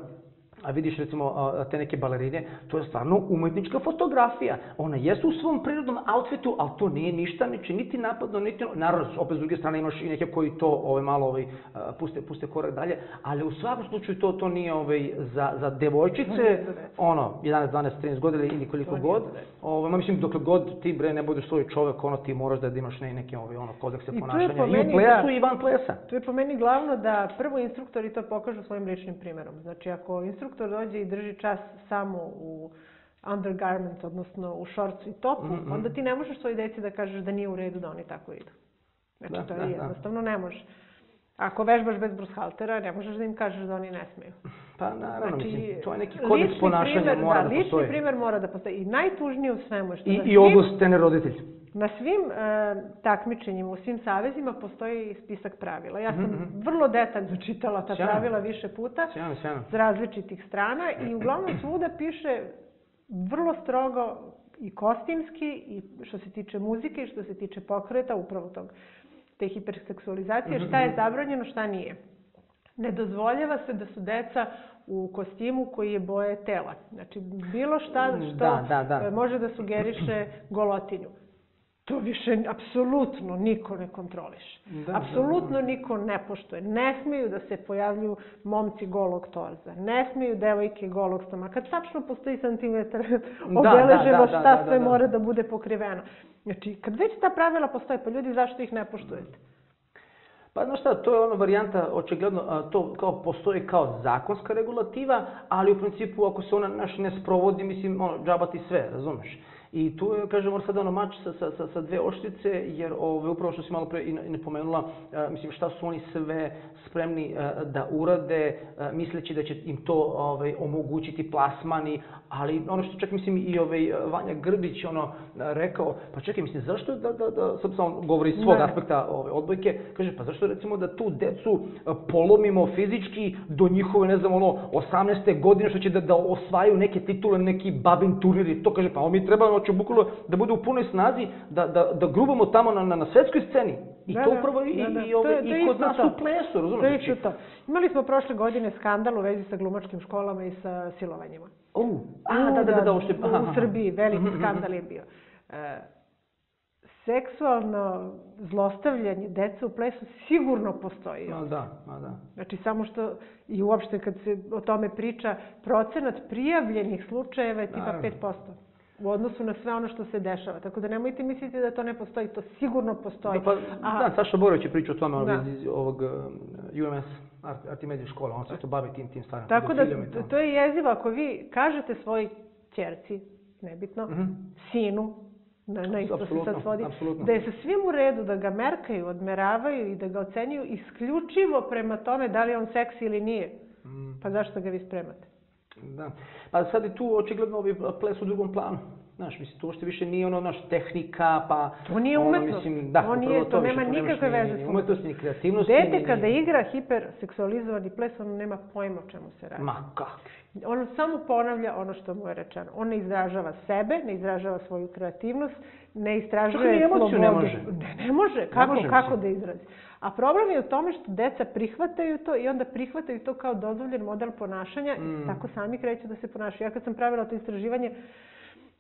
S1: a vidiš recimo te neke balerine, to je stvarno umetnička fotografija. Ona jeste u svom prirodnom outfitu, ali to nije ništa, niči niti napadno, niti... Naravno, opet s druge strane imaš i neke koji to ovaj, malo ovaj, puste, puste korak dalje, ali u svakom slučaju to, to nije ovaj, za, za devojčice, ono, 11, 12, 13 godina ili koliko god. Ovaj, ma mislim, dokle god ti bre ne budeš svoj čovek, ono ti moraš da imaš ne, neke ovaj, ono, kodekse ponašanja. I, I u plesu da, i van plesa.
S2: Tu je po meni glavno da prvo instruktori to pokažu svojim ličnim primerom. Znači, ako instruktor instruktor dođe i drži čas samo u undergarment, odnosno u šorcu i topu, mm -hmm. onda ti ne možeš svoj deci da kažeš da nije u redu da oni tako idu. Znači, da, to je da, da. jednostavno da. ne može. Ako vežbaš bez brushaltera, ne možeš da im kažeš da oni ne smeju.
S1: Pa naravno, znači, mislim, to je neki kodeks ponašanja primer, mora da, da
S2: postoji. Lični primer mora da postoji. I najtužnije u svemu što...
S1: I, i ogustene roditelj.
S2: Na svim e, takmičenjima, u svim savezima postoji spisak pravila. Ja sam mm -hmm. vrlo detaljno čitala ta sjajno. pravila više puta
S1: sjajno, sjajno.
S2: s različitih strana i uglavnom svuda piše vrlo strogo i kostimski i što se tiče muzike i što se tiče pokreta upravo tog te hiperseksualizacije, mm -hmm. šta je zabranjeno, šta nije. Ne dozvoljava se da su deca u kostimu koji je boje tela. Znači, bilo šta što da, da, da. može da sugeriše golotinju to više apsolutno niko ne kontroliše. Da, apsolutno da, da. niko ne poštuje. Ne smiju da se pojavljuju momci golog torza. Ne smiju devojke golog stomaka. Tačno postoji santimetar obeleženo da, da, da, šta da, da, sve da, da. mora da bude pokriveno. Znači, kad već ta pravila postoje, pa ljudi zašto ih ne poštujete?
S1: Pa znaš šta, to je ono varijanta, očigledno, to kao postoji kao zakonska regulativa, ali u principu ako se ona naš ne sprovodi, mislim, ono, džabati sve, razumeš? I tu je, kažemo, sad ono mač sa, sa, sa, dve oštice, jer ove, upravo što si malo pre i, i ne pomenula, a, mislim, šta su oni sve spremni a, da urade, a, misleći da će im to ovaj, omogućiti plasmani, ali ono što čak mislim i ovaj Vanja Grbić ono rekao, pa čekaj, mislim, zašto da, da, da sad samo govori iz svog ne. aspekta ove, odbojke, kaže, pa zašto recimo da tu decu polomimo fizički do njihove, ne znam, ono, 18. godine, što će da, da osvajaju neke titule, neki babin turnir i to kaže, pa mi treba bukvalno da bude u punoj snazi, da, da, da grubamo tamo na, na, na svetskoj sceni. I da, to da, upravo da, i, da, i, ove, to, i kod nas to. u plesu, razumiješ?
S2: To je isto to. Imali smo prošle godine skandal u vezi sa glumačkim školama i sa silovanjima.
S1: Uh, a, da, da, da, da, ušte,
S2: aha, U Srbiji veliki mhm, mhm, skandal je bio. E, seksualno zlostavljanje dece u plesu sigurno postoji.
S1: Ma da, ma da.
S2: Znači, samo što i uopšte kad se o tome priča, procenat prijavljenih slučajeva je tipa Naravno. 5% u odnosu na sve ono što se dešava. Tako da nemojte misliti da to ne postoji, to sigurno postoji.
S1: Da, pa, A, da Saša Borović je pričao o tome da. iz ovog UMS Artimedije škola, on se to bavi tim, tim stvarima.
S2: Tako da, to je jezivo. Ako vi kažete svoj čerci, nebitno, mm -hmm. sinu, na, na isto se sad svodi, absolutno. da je sa svim u redu, da ga merkaju, odmeravaju i da ga ocenjuju isključivo prema tome da li je on seksi ili nije. Mm. Pa zašto ga vi spremate?
S1: Da. Pa sad je tu očigledno ovaj ples u drugom planu. Znaš, mislim, to uopšte više nije ono, naš tehnika, pa...
S2: To nije umetnost. Ono, mislim, da, to, nije, to, to nema nikakve veze
S1: sa umetnosti, ni kreativnosti.
S2: Dete ni, kada igra hiperseksualizovani ples, ono nema pojma o čemu se radi.
S1: Ma, kakvi?
S2: On samo ponavlja ono što mu je rečeno. On ne izražava sebe, ne izražava svoju kreativnost, ne istražuje
S1: Čak slobodu. ne može.
S2: Ne, ne može. Kako, ne može, kako da izrazi? A problem je u tome što deca prihvataju to i onda prihvataju to kao dozvoljen model ponašanja mm. i tako sami kreću da se ponašaju. Ja kad sam pravila to istraživanje,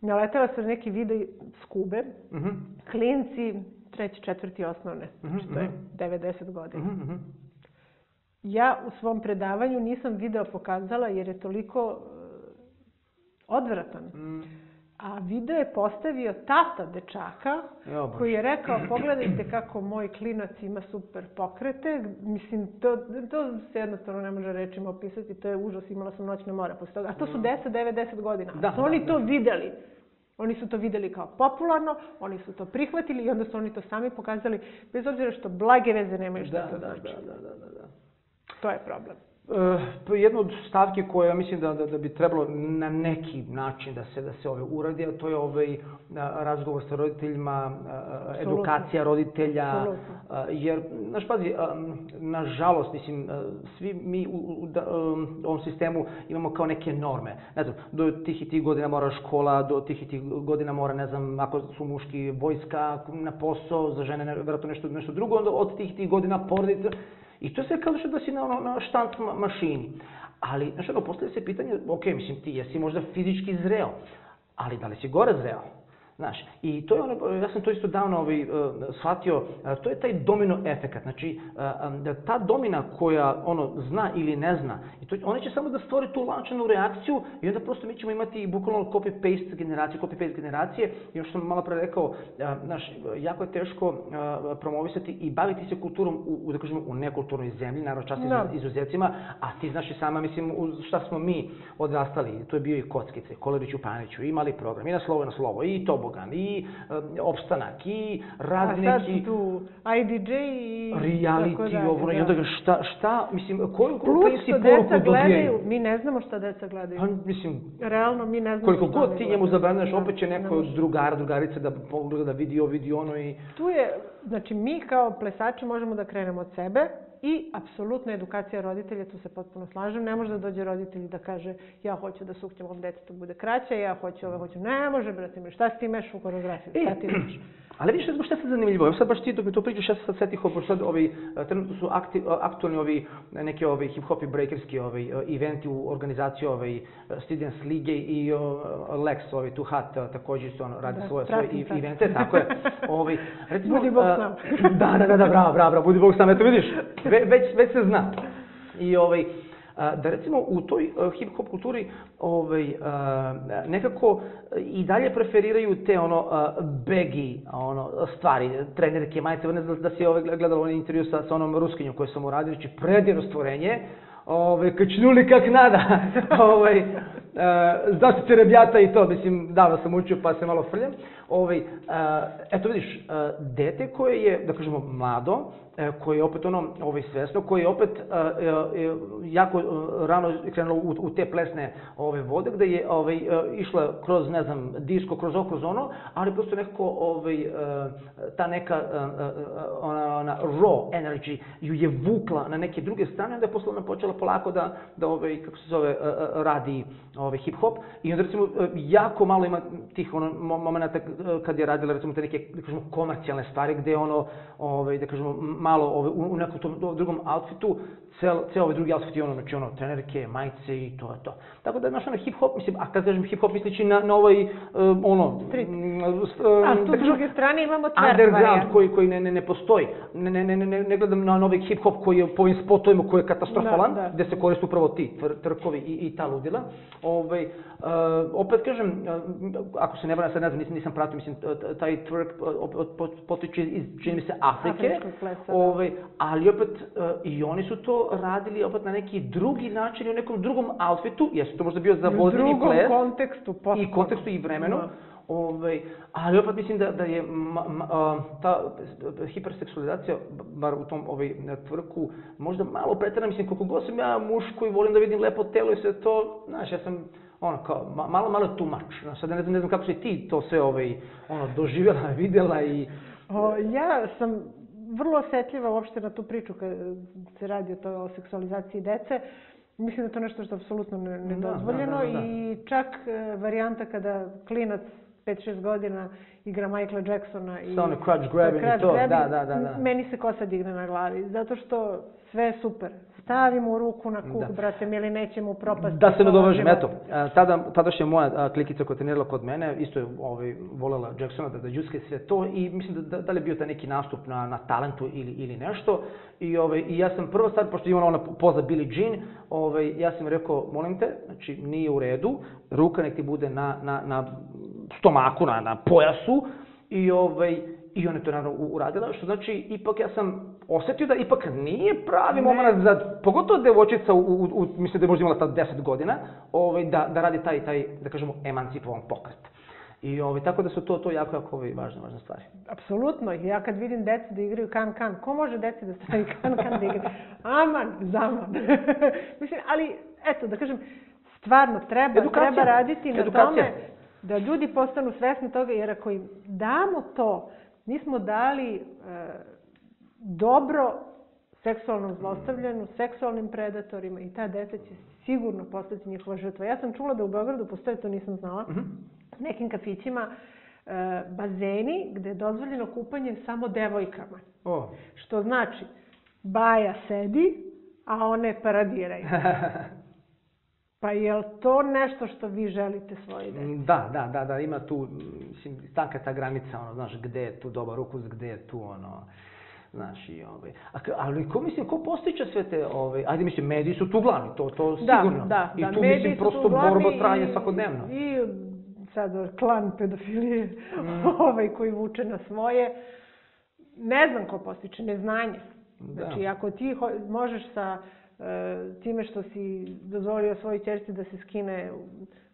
S2: naletela sam neki video s Kube, mm -hmm. klinci treći, četvrti osnovne, znači to je 90 mhm. godina. Mm -hmm. Ja u svom predavanju nisam video pokazala jer je toliko uh, odvratan. Mm. A video je postavio tata dečaka jo, koji je rekao pogledajte kako moj klinac ima super pokrete. Mislim, to, to se jednostavno ne može rečima opisati. To je užas, imala sam noćne mora posle toga. A to su 10, 9, 10 godina. Da, su da, oni da. to videli. Oni su to videli kao popularno, oni su to prihvatili i onda su oni to sami pokazali, bez obzira što blage veze nemaju što
S1: da,
S2: to
S1: da,
S2: znači.
S1: Da, da, da, da.
S2: To je problem.
S1: Uh, jedno od stavke koje ja mislim da, da, da bi trebalo na neki način da se da se ove uradi, a to je ovaj razgovor sa roditeljima, edukacija roditelja, uh, jer znaš pazi, nažalost mislim svi mi u, u, da, um, ovom sistemu imamo kao neke norme. Ne znam, do tih i tih godina mora škola, do tih i tih godina mora, ne znam, ako su muški vojska na posao, za žene verovatno nešto nešto drugo, onda od tih i tih godina porodica I to sve kao da si na, ono, na štanc mašini. Ali, znaš, postavlja se pitanje, ok, mislim, ti jesi možda fizički zreo, ali da li si gore zreo? Znaš, i to je ono, ja sam to isto davno ovaj, uh, shvatio, uh, to je taj domino efekat. Znači, uh, um, da ta domina koja ono zna ili ne zna, i to, ona će samo da stvori tu lančanu reakciju i onda prosto mi ćemo imati bukvalno copy-paste generacije, copy-paste generacije. I ono što sam malo pre rekao, uh, znaš, jako je teško uh, promovisati i baviti se kulturom u, u da kažemo, u nekulturnoj zemlji, naravno čast no. izuzecima, a ti znaš i sama, mislim, šta smo mi odrastali. To je bio i Kockice, Kolerić u Paniću, i mali program, i na slovo na slovo, i to slogan i um, opstanak i razni neki... A sad
S2: su tu? IDJ i...
S1: Reality, da, ovo, da. i onda ga šta, šta, mislim, koju
S2: Plus što deca gledaju, mi ne znamo šta deca gledaju.
S1: Pa, mislim,
S2: Realno, mi ne znamo
S1: koliko god ti njemu zabranješ, da, opet će neko od drugara, drugarice da pogleda, da vidi ovo, vidi ono i...
S2: Tu je, znači, mi kao plesači možemo da krenemo od sebe, I apsolutna edukacija roditelja, tu se potpuno slažem. Ne može da dođe roditelj da kaže ja hoću da suknjem ovom detetu bude kraće, ja hoću ove, hoću... Ne može, brate, šta si ti meš u koreografiju? Šta ti meš?
S1: Ali vidiš, šta se zanimljivo, evo sad baš ti dok mi to pričaš, ja se sad setih, pošto sad ovi, trenutno su aktiv, e, aktualni ovi, neke ovi hip-hop i breakerski ovi, eventi u organizaciji ovi Students Lige i uh, Lex, ovi Tu Hat, takođe isto on radi da, svoje, svoje pratim. evente, tako je. Ovi,
S2: recimo, budi Bog s nama.
S1: da, da, da, da, bravo, bravo, bravo, budi Bog s nama, eto vidiš, ve, već, već se zna. I ovaj, da recimo u toj hip-hop kulturi ovaj, nekako i dalje preferiraju te ono begi ono, stvari, trenerke, majice, ne znam da si ovaj gledala onaj intervju sa, sa onom ruskinjom koju sam uradio, znači predivno stvorenje, ovaj, kачнули как надо, ovaj, Uh, zašto se rebjata i to, mislim, davno sam učio pa se malo frljam. Ovaj, uh, eto vidiš, uh, dete koje je, da kažemo, mlado, E, koji je opet ono ovaj svesno, koji je opet uh, jako rano krenulo u, u te plesne ove vode, gde je ovaj, išla kroz, ne znam, disko, kroz ovo, kroz ono, ali prosto nekako ovaj, ta neka ona, ona raw energy ju je vukla na neke druge strane, onda je posle ona počela polako da, da ovaj, kako se zove, radi ovaj, hip-hop. I onda recimo jako malo ima tih ono, momenta kad je radila recimo te neke, da kažemo, komercijalne stvari gde ono, ovaj, da kažemo, malo ove, u, u nekom tom drugom outfitu, cel, cel ovaj drugi outfit je ono, znači ono, trenerke, majice i to je to. Tako da, znaš, ono, hip-hop, mislim, a kad kažem hip-hop, mislići na, na ovaj, um, ono...
S2: Street. Um, a tu s druge strane imamo twerk
S1: Underground koji, koji ne, ne, ne postoji. Ne, ne, ne, ne, ne gledam na novi hip-hop koji je po ovim spotovima koji je katastrofalan, da, da. gde se koriste upravo ti tr, trkovi i, i ta ludila. Ove, ovaj, uh, opet kažem, uh, ako se ne varam, sad ne znam, nisam, nisam pratio, mislim, taj twerk potiče iz, čini mi se, Afrike.
S2: Plesa.
S1: Ovaj, ali opet uh, i oni su to radili opet na neki drugi način i u nekom drugom outfitu, jesu to možda bio za vozni ples.
S2: U kontekstu, potpuno.
S1: I kontekstu i vremenu. Da. Ovaj, ali opet mislim da, da je ma, ma, ta hiperseksualizacija, bar u tom ovaj, tvrku, možda malo pretrana, mislim, koliko god sam ja muško i volim da vidim lepo telo i sve to, znaš, ja sam ono, kao, ma, malo, malo tumač. No, sad ne znam, ne znam kako si ti to sve ovaj, ono, doživjela, videla i...
S2: O, ja sam vrlo osetljiva uopšte na tu priču kad se radi o, to, o seksualizaciji dece. Mislim da je to nešto što je apsolutno nedozvoljeno da, da, da, da. i čak e, varijanta kada klinac 5-6 godina igra Michaela Jacksona i
S1: sa one crutch grabbing i to,
S2: grabbing, da, da, da, da. Meni se kosa digne na glavi, zato što sve je super. Stavimo ruku na kuh, da. brate, ili nećemo propasti.
S1: Da se nadovežem, eto, tada, tadašnja moja klikica koja trenirala kod mene, isto je ovaj, volela Jacksona da, da džuske sve to i mislim da, da, da li je bio taj neki nastup na, na talentu ili, ili nešto. I, ovaj, I ja sam prvo stvar, pošto je ona poza Billie Jean, ovaj, ja sam rekao, molim te, znači nije u redu, ruka nek ti bude na, na, na stomaku, na, na pojasu i ovaj, I ona je to naravno uradila, što znači ipak ja sam osetio da ipak nije pravi moment za, pogotovo devojčica, u, u, u, mislim da je možda imala tad 10 godina, ovaj, da, da radi taj, taj, da kažemo, emancipovan pokret. I ovaj, tako da su to, to jako, jako ovaj, važne, važne stvari.
S2: Apsolutno. Ja kad vidim decu da igraju kan-kan, ko može deci da stavi kan-kan da igra? Aman, zaman. Mislim, ali, eto, da kažem, stvarno treba, Edukacija. treba raditi Edukacija. na tome da ljudi postanu svesni toga, jer ako im damo to, mi smo dali e, dobro seksualnom zlostavljanju, seksualnim predatorima i ta deca će sigurno postati njihova žrtva. Ja sam čula da u Beogradu postoje, to nisam znala, mm -hmm. nekim kafićima e, bazeni gde je dozvoljeno kupanje samo devojkama.
S1: Oh.
S2: Što znači, baja sedi, a one paradiraju. Pa je li to nešto što vi želite svoje deci?
S1: Da, da, da, da, ima tu, mislim, tanka ta granica, ono, znaš, gde je tu dobar ukus, gde je tu, ono, Znaš, i ovaj. A, ali ko, mislim, ko postiče sve te, ovaj, ajde, mislim, mediji su tu glavni, to, to
S2: da,
S1: sigurno.
S2: Da,
S1: I
S2: da,
S1: tu, mislim, prosto borba traje svakodnevno.
S2: I sad klan pedofilije, mm. ovaj, koji vuče na svoje. Ne znam ko postiče, neznanje. Da. Znači, ako ti ho možeš sa time što si dozvolio svojoj čerci da se skine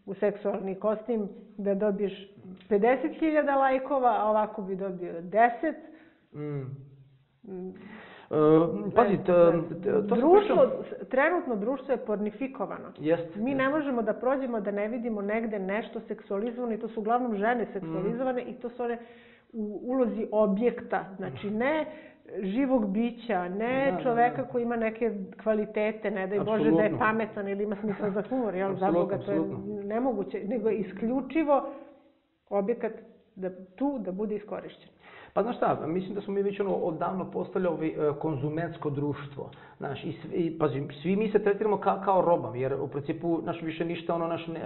S2: u, seksualni kostim, da dobiješ 50.000 lajkova, a ovako bi dobio 10. Mm
S1: Uh, pazi, to,
S2: to društvo, trenutno društvo je pornifikovano.
S1: Jest.
S2: Mi ne možemo da prođemo da ne vidimo negde nešto seksualizovano i to su uglavnom žene seksualizovane mm. i to su one u ulozi objekta. Znači ne živog bića, ne da, čoveka da, da. koji ima neke kvalitete, ne daj Bože da je pametan ili ima smisla za humor, jel? Za Boga, to je nemoguće, nego isključivo objekat da, tu da bude iskorišćen.
S1: Pa znaš šta, mislim da smo mi već ono odavno postali ovaj, e, konzumentsko društvo. Znaš, i, i pazi, svi mi se tretiramo kao, kao roba, jer u principu naš više ništa ono naš ne,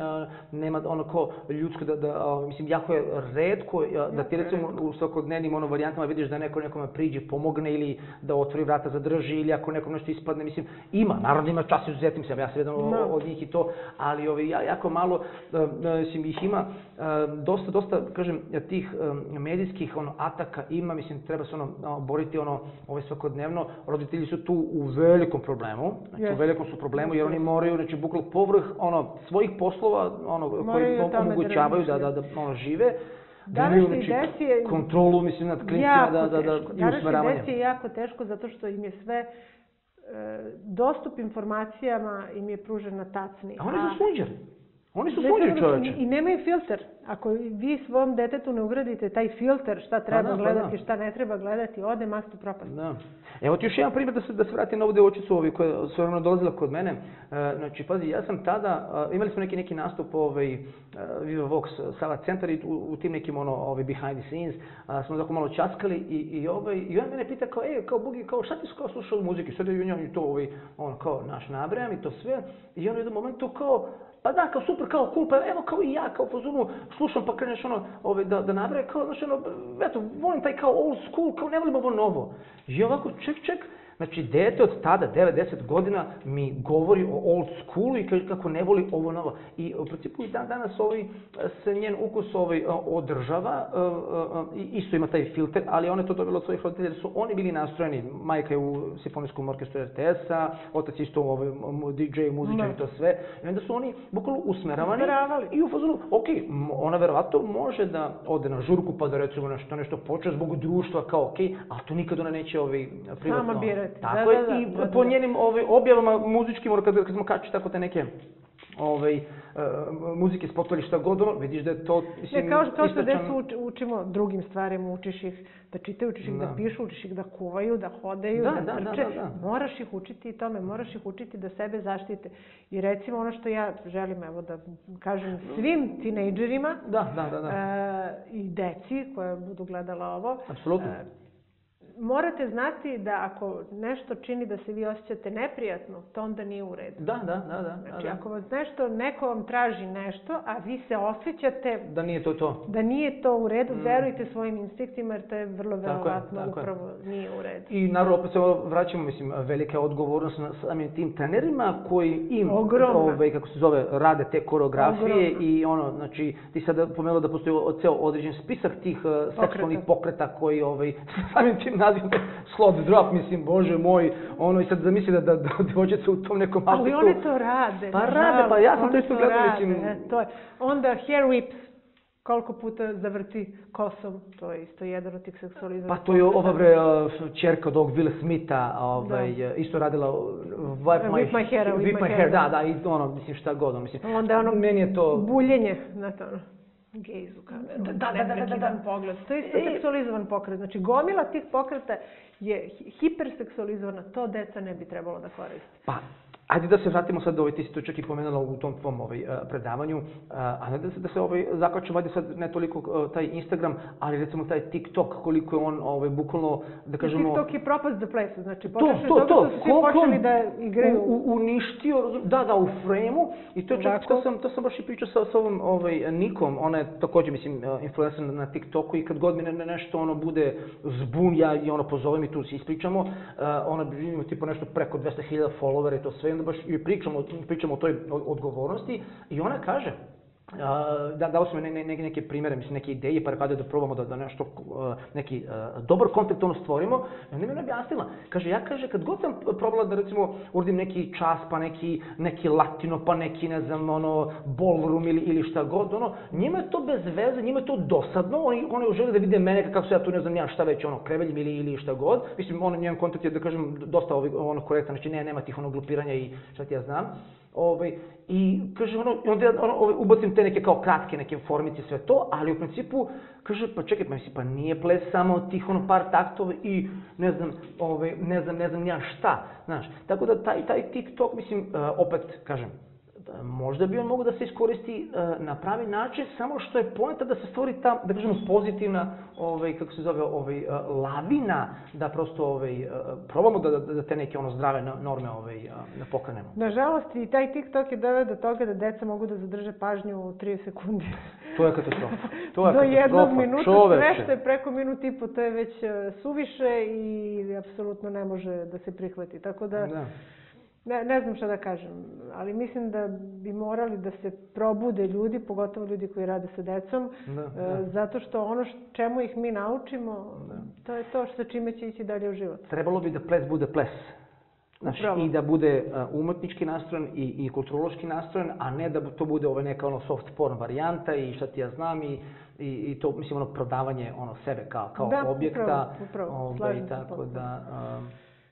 S1: nema ono kao ljudsko da, da mislim jako je redko da ti recimo u svakodnevnim ono varijantama vidiš da neko nekome priđe, pomogne ili da otvori vrata zadrži ili ako nekom nešto ispadne, mislim ima, naravno ima čas izuzetim se, ja sam jedan no. od njih i to, ali ja, jako malo mislim ih ima dosta dosta kažem tih medijskih ono ataka ima, mislim treba se ono boriti ono ovaj svakodnevno, roditelji su tu u velikom problemu, znači yes. u velikom su problemu jer oni moraju, znači bukvalno povrh ono, svojih poslova ono, koji da omogućavaju da, da, da, da ono, žive,
S2: da imaju znači, deci je
S1: kontrolu mislim nad klincima da, da, da, i usmeravanje.
S2: deci je jako teško zato što im je sve e, dostup informacijama im je pružen na tacni.
S1: A oni su sunđeri. Oni su sunđeri čoveče.
S2: I nemaju filter. Ako vi svom detetu ne ugradite taj filter šta pa treba pa da, gledati, pa da. šta ne treba gledati, ode mastu propast.
S1: Da. Evo ti još jedan primjer da se, da se vratim na ovu devojčicu ovi, koja je svojevremeno dolazila kod mene. E, znači, pazi, ja sam tada, imali smo neki neki nastup ovaj, Viva Vox Sala Centar i u, u tim nekim ono, ovaj, behind the scenes, a, smo tako malo časkali i, i, ovaj, i on mene pita kao, ej, kao Bugi, kao šta ti su kao slušao muzike? Sad je on to, ovaj, on kao naš nabrajam i to sve. I on u jednom momentu kao, Pa da, kao super, kao cool, pa evo kao i ja, kao fazonu, slušam pa kreneš ono, ove, da, da nabraje, kao, znaš, ono, eto, volim taj kao old school, kao ne volim ovo novo. I ovako, ček, ček, Znači, dete od tada, 9-10 godina, mi govori o old schoolu i kaže kako ne voli ovo novo. I u principu i dan danas ovaj, se njen ukus ovaj, održava, i isto ima taj filter, ali ona je to dobila od svojih roditelja, jer su oni bili nastrojeni. Majka je u simfonijskom orkestru RTS-a, otac isto ovaj, DJ, muzičar i to sve. I onda su oni bukvalno usmeravani.
S2: Usmeravali.
S1: I u fazonu, ok, ona verovatno može da ode na žurku pa da recimo nešto, nešto počne zbog društva kao ok, ali to nikad ona neće ovaj, privatno.
S2: Sama birati.
S1: Tako da, je, da, da, i da, da, po njenim ovaj, objavama muzičkim, kad, kad smo kači tako te neke ovaj, uh, muzike, spotovi, šta god, ono, vidiš da je to,
S2: mislim, ne, kao, kao što decu uč, učimo drugim stvarima, učiš ih da čitaju, učiš ih da. da pišu, učiš ih da kuvaju, da hodaju, da, da, da, trče. Da, da, da. Moraš ih učiti i tome, moraš ih učiti da sebe zaštite. I recimo ono što ja želim, evo da kažem svim tinejdžerima
S1: da, da, da, da.
S2: Uh, i deci koje budu gledala ovo,
S1: Apsolutno. Uh,
S2: morate znati da ako nešto čini da se vi osjećate neprijatno, to onda nije u redu.
S1: Da, da, da. da
S2: znači,
S1: da.
S2: ako vas nešto, neko vam traži nešto, a vi se osjećate...
S1: Da nije to to.
S2: Da nije to u redu, mm. verujte svojim instinktima, jer to je vrlo verovatno upravo je. nije u redu.
S1: I naravno, opet se vraćamo, mislim, velika odgovornost na samim tim trenerima koji im,
S2: Ogromna.
S1: ovaj, kako se zove, rade te koreografije Ogromna. i ono, znači, ti sada pomenula da postoji ceo određen spisak tih uh, seksualnih pokreta koji, ovaj, samim tim nazivom slot drop, mislim, bože moj, ono, i sad zamisli da, da, da u tom nekom
S2: outfitu. Ali one to rade.
S1: Pa rade, pa ja sam to isto gledao, mislim.
S2: E, to je. Onda hair whips. koliko puta zavrti kosom, to je isto jedan od tih seksualizovanih
S1: Pa to je ova bre čerka od ovog Will Smitha, ovaj, da. isto radila
S2: Wipe My, whip my hair,
S1: whip, my, my hair, da, da, i ono, mislim šta god, mislim.
S2: Onda ono, meni je to... Buljenje, znate ono gejz u kameru. Da, da, da, da, da, da. pogled. To je isto e... seksualizovan pokret. Znači, gomila tih pokreta je hiperseksualizovana. To deca ne bi trebalo da koriste.
S1: Pa, Ajde da se vratimo sad, ovaj, ti si to čak i pomenula u tom tvom ovaj, predavanju, a ne da se, da se ovaj, zakačemo, ajde sad ne toliko taj Instagram, ali recimo taj TikTok, koliko je on ovaj, bukvalno, da kažemo...
S2: TikTok je propast the place, znači počeš to, to, to, su svi počeli da igraju...
S1: U, uništio, da, da, u fremu, i to čak to sam, to sam baš i pričao sa, sa ovom ovaj, Nikom, ona je takođe, mislim, influencer na TikToku i kad god mi ne, nešto ono bude zbun, ja i ono pozovem i tu se ispričamo, ona bi imao tipo nešto preko 200.000 followera i to sve, baš i pričamo, pričamo o toj odgovornosti i ona kaže, Uh, da, dao sam ne, ne, neke primere, mislim, neke ideje, pa rekao da probamo da, da nešto, uh, neki uh, dobar kontekst ono stvorimo. I onda mi ona objasnila, kaže, ja kaže, kad god sam probala da recimo uradim neki čas, pa neki, neki latino, pa neki, ne znam, ono, ballroom ili, ili šta god, ono, njima je to bez veze, njima je to dosadno, oni, oni žele da vide mene kako se ja tu, ne znam, ja šta već, ono, kreveljim ili, ili šta god. Mislim, ono, njen kontakt je, da kažem, dosta ovaj, ono, korektan, znači, ne, nema tih ono glupiranja i šta ti ja znam. Ovaj, I kaže, ono, onda ono, ovaj, ubacim te neke kao kratke neke formice, sve to, ali u principu, kaže, pa čekaj, pa misli, pa nije ples samo tih ono par taktova i ne znam, ovaj, ne znam, ne znam ja šta, znaš. Tako da taj, taj TikTok, mislim, uh, opet, kažem, možda bi on mogo da se iskoristi uh, na pravi način, samo što je poenta da se stvori ta, da kažemo, pozitivna, ovaj, kako se zove, ovaj, uh, lavina, da prosto ovaj, uh, probamo da, da, da te neke ono zdrave norme ovaj, da pokrenemo.
S2: Nažalost, i taj TikTok je doveo do toga da deca mogu da zadrže pažnju u 3 sekundi.
S1: To je katastrofa. To je
S2: do jednog minuta, čoveče. sve što je preko minut i po, to je već suviše i apsolutno ne može da se prihvati. Tako da... da ne, ne znam šta da kažem, ali mislim da bi morali da se probude ljudi, pogotovo ljudi koji rade sa decom, da, e, da. zato što ono š, čemu ih mi naučimo, da. to je to što čime će ići dalje u život.
S1: Trebalo bi da ples bude ples. Znaš, i da bude uh, umetnički nastrojen i, i kulturološki nastrojen, a ne da to bude ova neka ono soft porn varijanta i šta ti ja znam i, i, i to, mislim, ono prodavanje ono sebe kao, kao
S2: da,
S1: objekta.
S2: Da, upravo, upravo. Ovaj,
S1: tako da, um,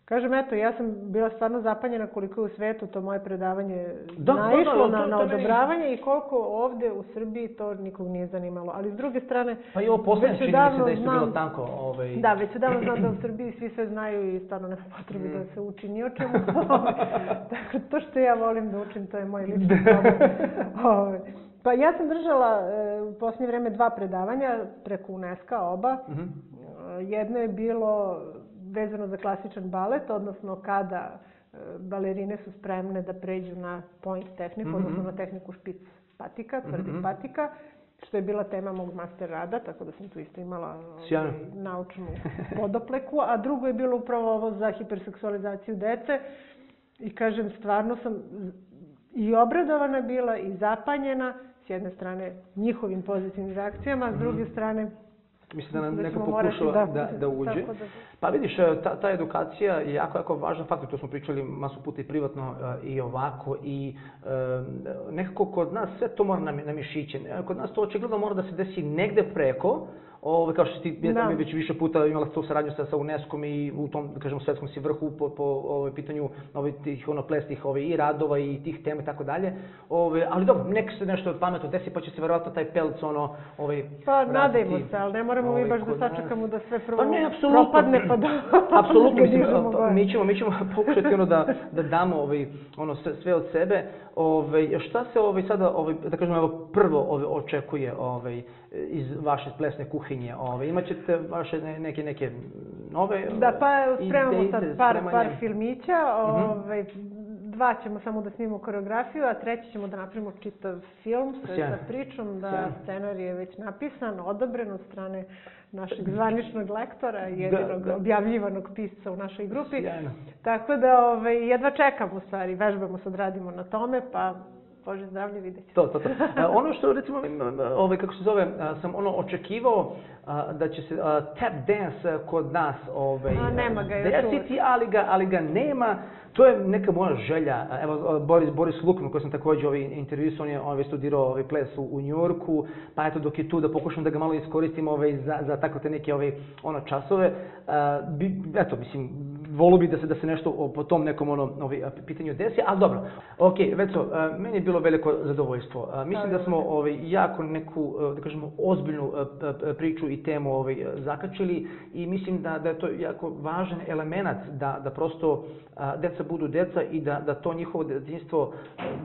S2: Kažem, eto, ja sam bila stvarno zapanjena koliko je u svetu to moje predavanje da, naišlo da, da, na, na odobravanje meni... i koliko ovde u Srbiji to nikog nije zanimalo. Ali s druge strane...
S1: Pa i ovo poslednje čini mi se da isto bilo tanko. Ovaj...
S2: Da, već odavno znam da u Srbiji svi sve znaju i stvarno nema potrebe mm. da se uči ni o čemu. Tako, to što ja volim da učim, to je moj lični problem. Ovaj, pa ja sam držala e, u posljednje vreme dva predavanja preko UNESCO oba. Mm -hmm. Jedno je bilo vezano za klasičan balet, odnosno kada e, balerine su spremne da pređu na point tehniku, mm -hmm. odnosno na tehniku špic patika, tvrdih mm -hmm. patika, što je bila tema mog master rada, tako da sam tu isto imala ovaj, naučnu podopleku, a drugo je bilo upravo ovo za hiperseksualizaciju dece i kažem, stvarno sam i obradovana bila i zapanjena, s jedne strane njihovim pozitivnim reakcijama, a s druge mhm. strane
S1: Mislim da nam da neko pokušava da, da, da uđe. Da... Pa vidiš, e, ta, ta edukacija je jako, jako važan faktor, to smo pričali masu puta i privatno e, i ovako i e, nekako kod nas sve to mora na, na mišiće. Kod nas to očigledno mora da se desi negde preko, Ove, kao što ti da. već više puta imala tu saradnju sa, sa UNESCO-om i u tom, da kažemo, svetskom si vrhu po, po ovaj, pitanju ovaj, tih ono, plesnih ovaj, i radova i tih tema i tako dalje. Ove, ali dobro, nek se nešto od pametno desi, pa će se verovatno taj pelc, ono, ovaj,
S2: Pa, nadajmo se, ali ne moramo ovaj, mi baš da sačekamo da sve prvo pa ne, apsolutno, propadne, pa da...
S1: apsolutno, mislim, pa, mi ćemo, mi ćemo pokušati ono da, da damo ovaj, ono, sve, sve od sebe. Ovaj, šta se ovaj, sada, ovaj, da kažemo, evo, prvo ovaj, očekuje ovaj, iz vaše plesne kuhinje? Ovaj, imaćete vaše neke, neke nove
S2: Da, pa spremamo sad par, par filmića. Mhm. Ovaj, dva ćemo samo da snimamo koreografiju, a treći ćemo da napravimo čitav film sa, sa pričom, da Sjajno. scenarij je već napisan, odobren od strane našeg zvaničnog lektora, jedinog da, da. objavljivanog pisca u našoj grupi. Sjajno. Tako da ovaj, jedva čekam u stvari, vežbamo sad, radimo na tome, pa Bože zdravlje, vidjet
S1: ću. To, to, to. ono što, recimo, ovaj, kako se zove, sam ono očekivao da će se tap dance kod nas ovaj,
S2: A, nema ga
S1: desiti, ali ga, ali ga nema. To je neka moja želja. Evo, Boris, Boris Lukman, koji sam također ovaj intervjuisao, on je ovaj studirao ovaj ples u, u Njorku, pa eto dok je tu da pokušam da ga malo iskoristim ovaj, za, za tako te neke ovaj, ono časove. Uh, bi, eto, mislim, volu bi da se da se nešto po tom nekom ono ovaj pitanju desi, al dobro. Okej, okay, Veco, meni je bilo veliko zadovoljstvo. Mislim da smo ovaj jako neku da kažemo ozbiljnu priču i temu ovaj zakačili i mislim da da je to jako važan elemenat da da prosto deca budu deca i da da to njihovo detinjstvo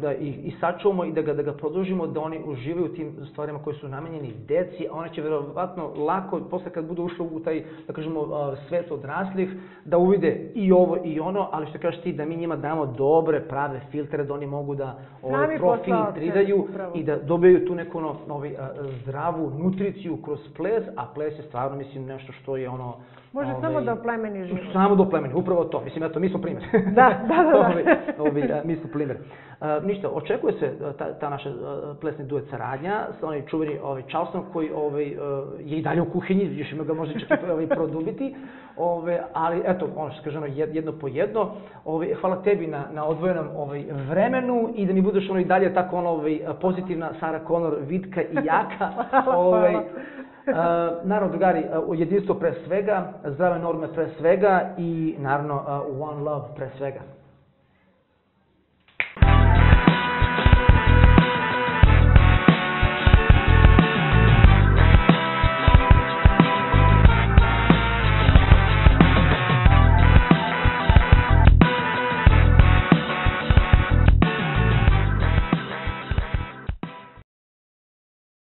S1: da ih i sačuvamo i da ga da ga produžimo da oni uživaju tim stvarima koje su namenjeni deci, a one će verovatno lako posle kad budu ušli u taj da kažemo svet odraslih da uvide i ovo i ono, ali što kažeš ti da mi njima damo dobre, prave filtere da oni mogu da ovaj, profiltriraju i da dobiju tu neku ono, ovaj, zdravu nutriciju kroz ples, a ples je stvarno, mislim, nešto što je ono...
S2: Može ovaj, samo da plemeni život.
S1: Samo da plemeni, upravo to. Mislim, eto, mi smo primjer.
S2: Da, da, da. da.
S1: ovaj, ovaj, mi smo primjer. Uh, ništa, očekuje se ta, ta naša uh, plesni duet saradnja sa onaj čuveni ovaj, Charleston koji ovaj, uh, je i dalje u kuhinji, još ima ga može čak i ovaj, produbiti. Ove, ali eto, ono što kažemo, jedno po jedno. Ove, hvala tebi na, na odvojenom ovaj, vremenu i da mi budeš ono i dalje tako ono, ovaj, pozitivna Sara Connor, vitka i jaka. ovaj, naravno, drugari, jedinstvo pre svega, zdrave norme pre svega i naravno one love pre svega.